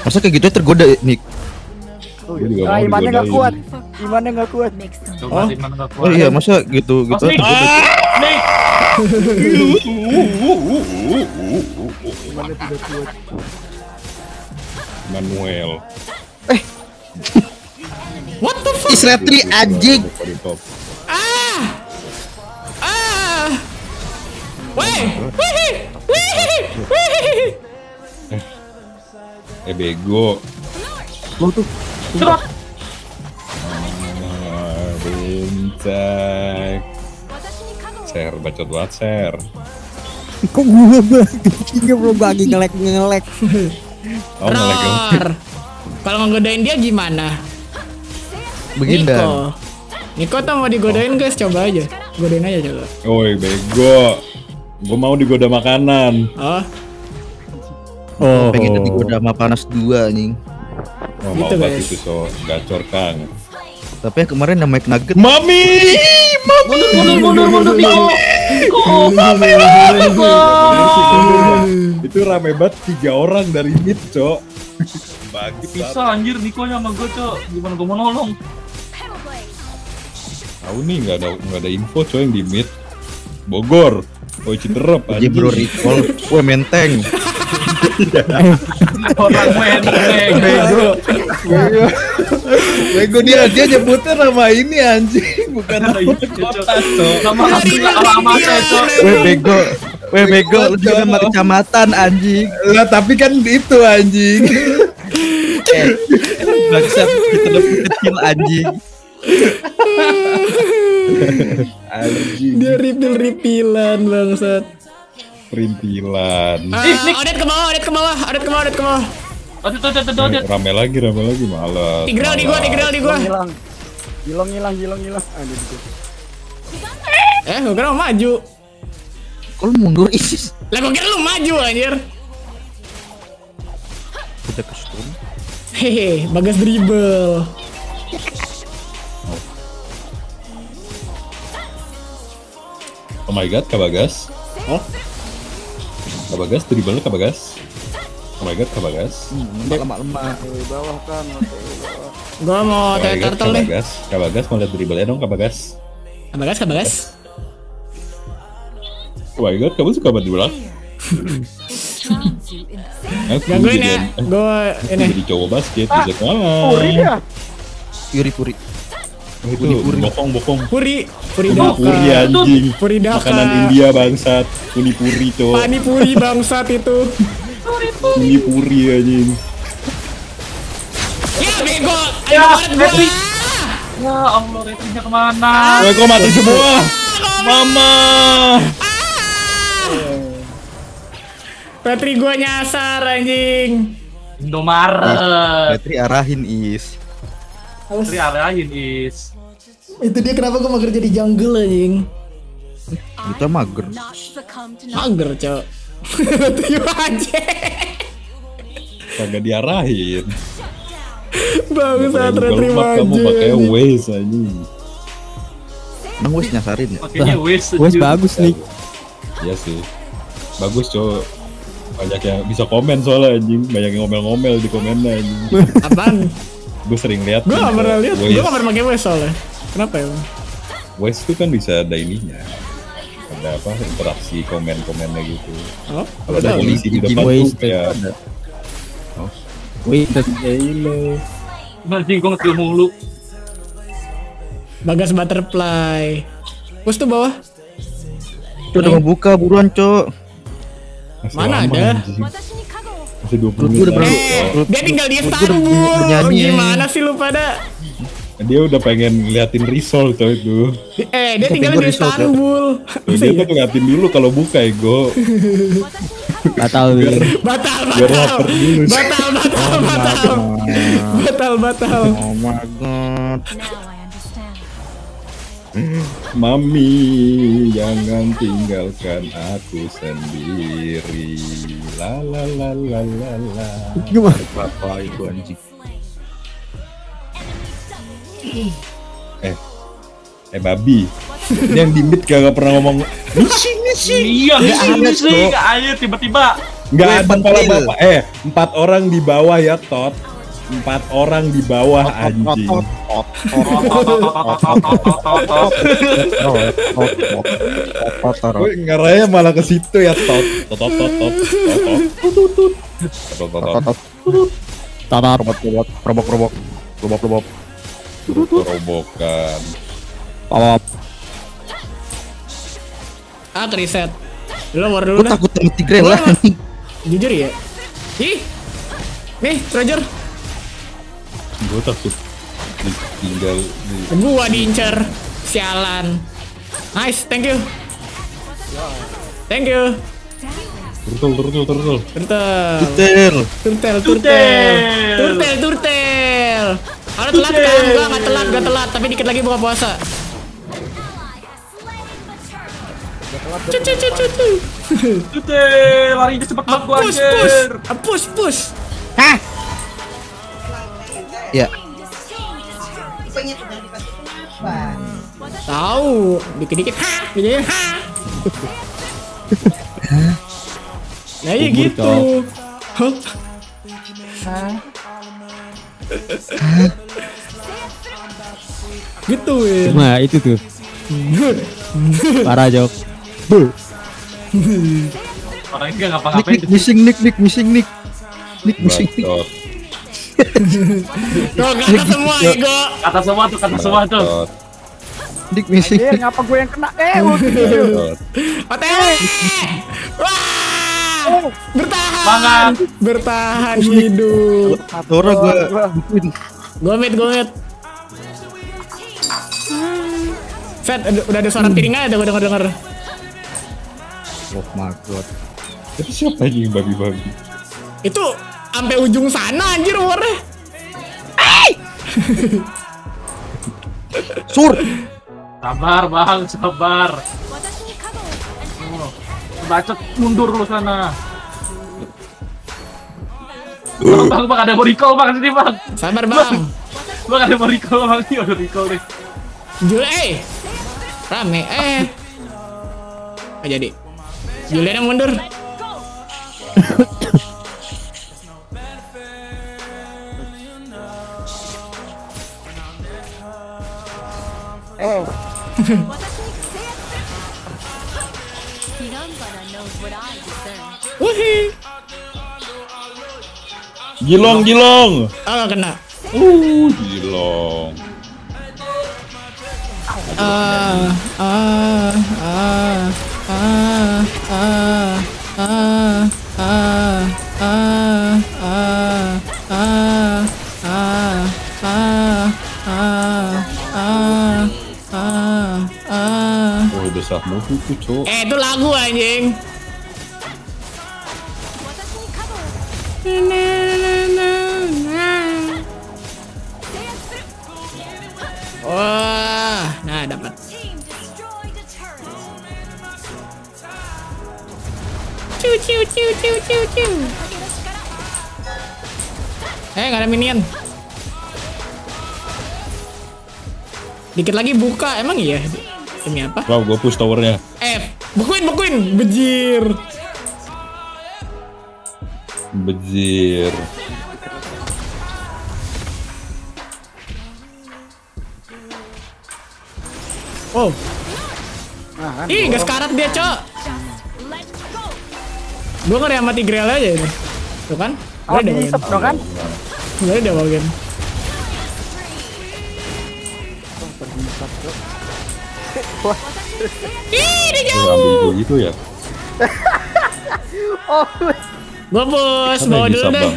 Masa kayak gitu tergoda Nick? Oh, Gua juga ah, mau imannya nggak kuat. Imannya nggak kuat. Coba Oh. di mana nggak kuat. Oh iya, masa gitu gitu. Imannya tidak kuat. Manuel. What the fuck? Anjing. Ah! Ah! Weh! Wih! Eh bego. Cerot. Ah, Bencak. Share, bacot banget share. Kok gua banget? Tiga belum bagi ngelek ngelek. Oh, ngelek ya? Kalau ngegodain dia gimana? Begindang. Niko. Niko tuh mau digodain guys, coba aja. Godain aja coba. Woi, bego. Gue mau digoda makanan. Oh, Oh. Pengen digoda sama panas dua anjing. Oh, mau Gitu, guys. itu so gacor Kang. Tapi yang kemarin yang Mike Nugget Mami! Mundur, mundur, mundur, mundur, Niko. Niko, mami, itu rame banget tiga orang dari mid, Cok. Bagi Bisa anjir Niko nya sama gue, Cok. Gimana gue mau nolong? Tahu nih nggak ada nggak ada info coy yang di mid. Bogor. Oh Citerep aja bro recall. Wah menteng. Orang menteng. Bego. Bego. Bego dia dia nyebutnya nama ini anjing, bukan nama kota, Cok. Nama Cok. Weh bego. Weh bego, lu juga nama kecamatan anjing. Lah tapi kan itu anjing. Eh, Bangsat kita lebih kecil anjing. anjing. dia refill-refillan bangsat. Perintilan. Ah, Odet ke bawah, Odet ke bawah, Odet ke bawah, Odet ke bawah. Aduh, aduh, aduh, aduh. Rame lagi, rame lagi malas. Tigral di gua, tigral di gua. Hilang. Hilang hilang hilang hilang. Ah, dia dikit. Eh, gue kira mau maju. Kok lu mundur isis? Lah gue kira lu maju anjir. Kita ke stun. Hehe, bagas dribble. Oh my god, Kabagas. Oh. Kabagas, dribble Kabagas. Oh my god, Kabagas. Lemak-lemak. Di bawah kan. Gua mau Oh tanya god, turtle nih. Kabagas. Kabagas mau lihat dribble dong, Kabagas. Kabagas, kabagas. Oh my god, kamu suka banget? Aku Gangguin ya. Gue ini. jadi cowok basket, Ah, bisa kalah. Puri ya? Puri puri. Oh, itu bokong bokong. Puri, puri Puri daka. puri anjing. Puri daka. Makanan India bangsat. Puri puri cowok. Pani puri bangsat itu. Puri puri anjing. Ya bego. Ya. Repri. Ya Allah, retrinya ke mana? Wah, kok mati semua? Mama. Petri gua nyasar anjing. Indomaret. Petri arahin is. Petri arahin is. Itu dia kenapa gua mau kerja di jungle anjing. Kita mager. Mager, Cok. Tio aja. Kagak diarahin. Bangsat Kalau Retri mah kamu pakai Waze anjing. Nang wes nyasarin ya. Pakainya wes. Wes bagus nih. Iya sih. Bagus cowok. Banyak yang bisa komen soalnya anjing. Banyak yang ngomel-ngomel di komennya anjing. Apaan? Gue sering lihat. Gua gak pernah lihat. Gua Waze. gak pernah pakai Waze soalnya. Kenapa ya? Waze itu kan bisa ada ininya. Ada apa interaksi komen-komennya gitu. Oh, Kalau ada polisi di depan Waze tuh ya. ada. Wih, lo. Anjing gua ngekill mulu. Bagas butterfly. Push tuh bawah. Itu udah mau buka buruan, Cok. Masih Mana ada? anjing. Masih 20 Perut menit udah. Eh, dia tinggal di Istanbul. ya. Gimana sih lu pada? Dia udah pengen ngeliatin coy itu. Eh, dia tinggal di ya? Istanbul. Tuh, dia tuh ngeliatin dulu kalau buka ego. Batal nih. Batal, Biar batal. lapar dulu. Batal, batal, batal. Batal, batal. Oh my god. Mami, jangan tinggalkan aku sendiri. La la la la la la. Gimana? Apa itu anjing? Eh, eh babi. Dia yang di mid kagak pernah ngomong misi misi. Iya, Nggak misi ada, misi. Cok. Ayo tiba-tiba. Nggak ada kepala bapak. Eh, empat orang di bawah ya tot. Empat orang di bawah anjing. Gue ngarahnya malah ke situ ya tot. Tot tot tot tot. Tot tot. Tot tot tot. Tarap. Robot robot robot robot robot robot. Robokan. Pawap. Ah, reset. Dulu war dulu Gue dah. takut sama tigre lah. Jujur ya. Ih. Nih, Roger. Gue takut tinggal Gua diincer. Sialan. Nice, thank you. Thank you. turtle turtle turtle. Turtle. Tel. Turtel, turtel. Turtel, turtel. Kalau telat kan? Gua nggak telat, gak telat. Tapi dikit lagi buka puasa. Cucu, cucu, cucu. Tute, larinya cepet banget gua Push, push. Ya. Tahu, dikit-dikit ha, jadinya ha. Nah, iya gitu. Hah? gitu ya. Nah, itu tuh. Parah, Jok. Orangnya nggak Nick ngapa-ngapain. Nick missing Nick Nick missing Nick. Nick missing Nick. Tuh kata semua ego. Kata semua tuh, kata semua tuh. Nick missing Anjir, ngapa gue yang kena? Eh, ulti. Bacot. OTW. Wah! Bertahan. Semangat. Bertahan hidup. Dora gua bukuin. Gomit, gomit. Set, ada- udah ada suara piring aja, gue denger denger. Oh my god. Tapi siapa ini yang babi-babi? Itu sampai ujung sana anjir warnya. Sur. Sabar bang, sabar. Oh, bacot mundur lu sana. Bang, bang, bang, ada mau recall bang sini bang. Sabar bang. Bang ada mau recall bang nih, ada recall nih. Jul eh. Rame eh. Gak jadi. Juliana mundur. Oh, Wuhi. Gilong, gilong. Ah gak kena. Uh, gilong. Ah ah ah ah ah ah ah ah ah Udah sah musuh tuh, cok. Eh itu lagu anjing. Wah, nah dapat. Ciu ciu ciu ciu ciu ciu. Eh nggak ada minion. Dikit lagi buka, emang iya? Demi apa? Wow, gue push towernya. F. Bukuin, bukuin. Bejir. Bejir. Oh. nah kan. Ih, gak sekarat dia, Cok. Gua ngeri sama Tigrel aja ini. Tuh kan? Oh, Udah di stop dong kan? Udah udah bagian. Wah, Ih, dia jauh. ambil gitu ya. oh, Gua bos, Siapa bawa dulu deh. Bang?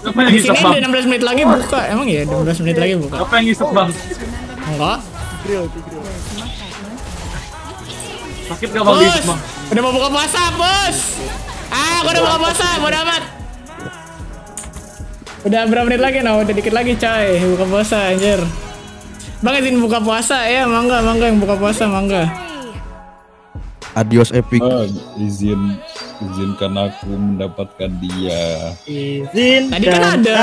Siapa yang Di ngisap sini bang? udah 16 menit lagi buka. Emang ya 16 menit lagi buka. Siapa yang ngisap bang? Enggak. grill, grill. Sakit gak bang ngisap Bos, bang? udah mau buka puasa, bos. Ah, gua udah buka puasa, bodo amat. Udah berapa menit lagi? Nah, udah dikit lagi, coy. Buka puasa, anjir. Bang izin buka puasa ya, mangga, mangga yang buka puasa, mangga. Adios epic. Ah, izin izinkan aku mendapatkan dia. Izin. Tadi kan ada.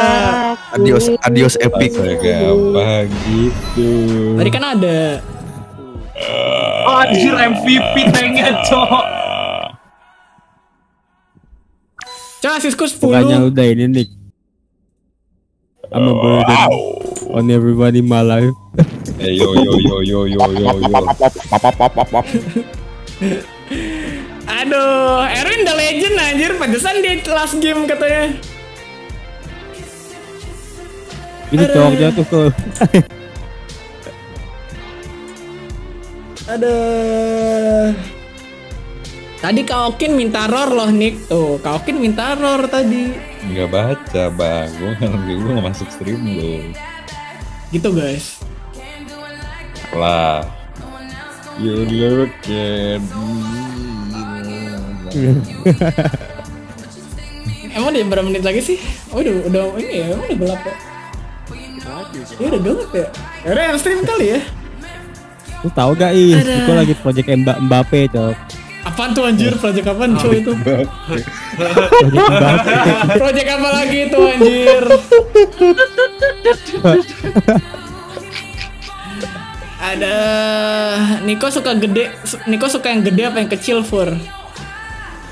Adios adios epic. Gampang gitu. Tadi kan ada. Oh anjir MVP tanknya cok. Coba asisku Bukannya 10. udah ini nih. I'm a burden on everybody in my life. Eh yo yo yo yo yo yo yo. Aduh, Erwin udah legend anjir. Pantesan dia last game katanya. Itu cowok jatuh ke Aduh. Tadi Kaokin minta roar loh Nick Tuh Kaokin minta roar tadi Nggak baca bang, gue nggak gue nggak masuk stream lo. Gitu guys Lah. You look at Emang udah berapa menit lagi sih? Oh udah, udah ini ya, emang udah gelap ya? Ya udah gelap ya? Yaudah yang stream kali ya? Lu tahu gak ih, itu lagi project Mba Mbappe, cok. Apaan tuh anjir? Project apaan cuy itu? Project Mbappe. Project apa lagi itu anjir? Ada Niko suka gede, Niko suka yang gede apa yang kecil Fur?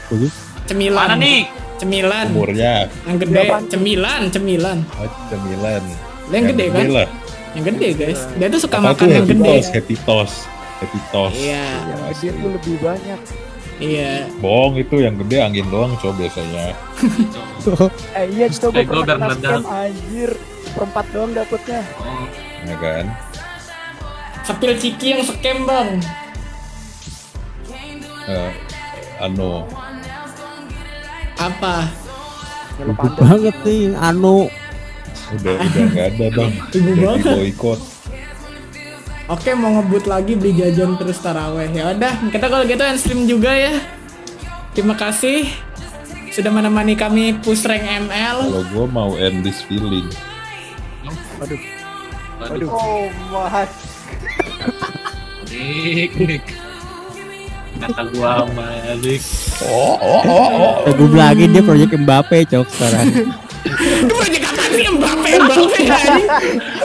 Bagus. Cemilan. Mana nih? Cemilan. umurnya. Yang gede, cemilan, cemilan. Oh, cemilan. Lah, yang gede kan? lah. Yang gede guys. Dia tuh suka Apa makan tuh yang happy gede. toast, happy toast, happy toast. Iya. Yang gede tuh lebih banyak. Iya. Bohong itu yang gede angin doang coba biasanya. Eh iya coba meledak. scam anjir. Perempat doang dapetnya. Ya kan? Sepil ciki yang scam bang. Eh, anu, Apa? Bagus banget nih, Anu. udah udah nggak ada bang. Ibu banget. boykot. Oke mau ngebut lagi beli jajan terus taraweh. Ya udah, kita kalau gitu end stream juga ya. Terima kasih sudah menemani kami push rank ML. Kalau gue mau end this feeling. Aduh. Oh mas. Nik, Nik. Kata gua Malik. Oh, oh, oh, oh. Gue lagi dia proyek Mbappe cok sekarang. Itu proyek apa sih Mbappe Mbappe anjing?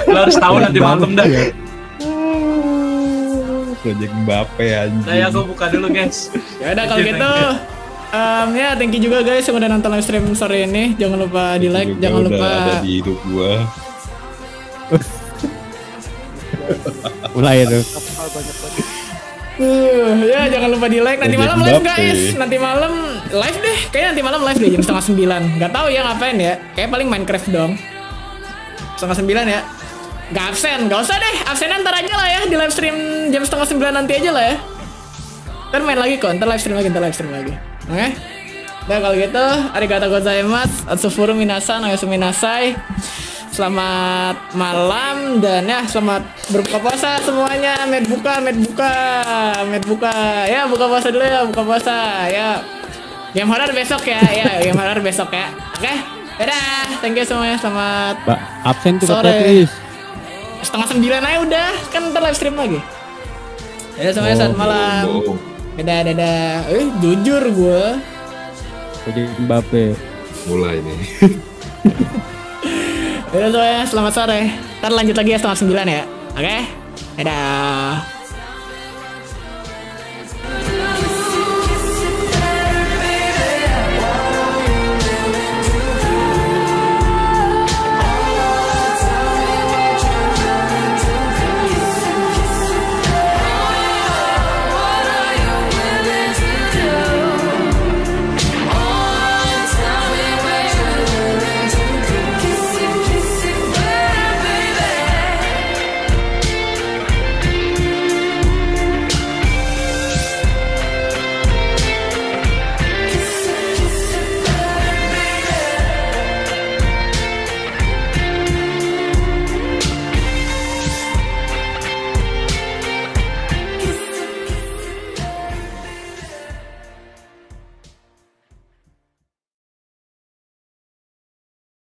Lo harus tahu nanti malam dah. Project Mbappe anjing. Nah, ya aku buka dulu guys. Ya udah kalau gitu em, ya thank you juga guys yang udah nonton live stream sore ini. Jangan lupa di like, jangan lupa ada di hidup gua. Mulai tuh. Uh, ya jangan lupa di like. Nanti Project malam live guys. Nanti malam live deh. Kayaknya nanti malam live deh jam setengah sembilan. Nggak tahu ya ngapain ya. Kayak paling Minecraft dong. Setengah sembilan ya. Nggak absen. Nggak usah deh. Absenan ntar aja lah ya. Di live stream jam setengah sembilan nanti aja lah ya. Ntar main lagi kok. Ntar live stream lagi ntar live stream lagi. Oke? Nah kalau gitu, arigatou gozaimasu, atsufuru minasan, oyasumi nasai. Selamat malam dan ya selamat berbuka puasa semuanya. Med buka, med buka, med buka. Ya buka puasa dulu ya, buka puasa. Ya. Game horror besok ya, ya game horror besok ya. Oke. Dadah, thank you semuanya. Selamat Mbak, absen tuh Sore. Setengah sembilan aja udah kan ntar live stream lagi dadah semuanya selamat malam dadah dadah eh jujur gue Proyek Mbappe. Mulai nih. semuanya selamat sore. Ntar lanjut lagi ya setengah sembilan ya. Oke? Dadah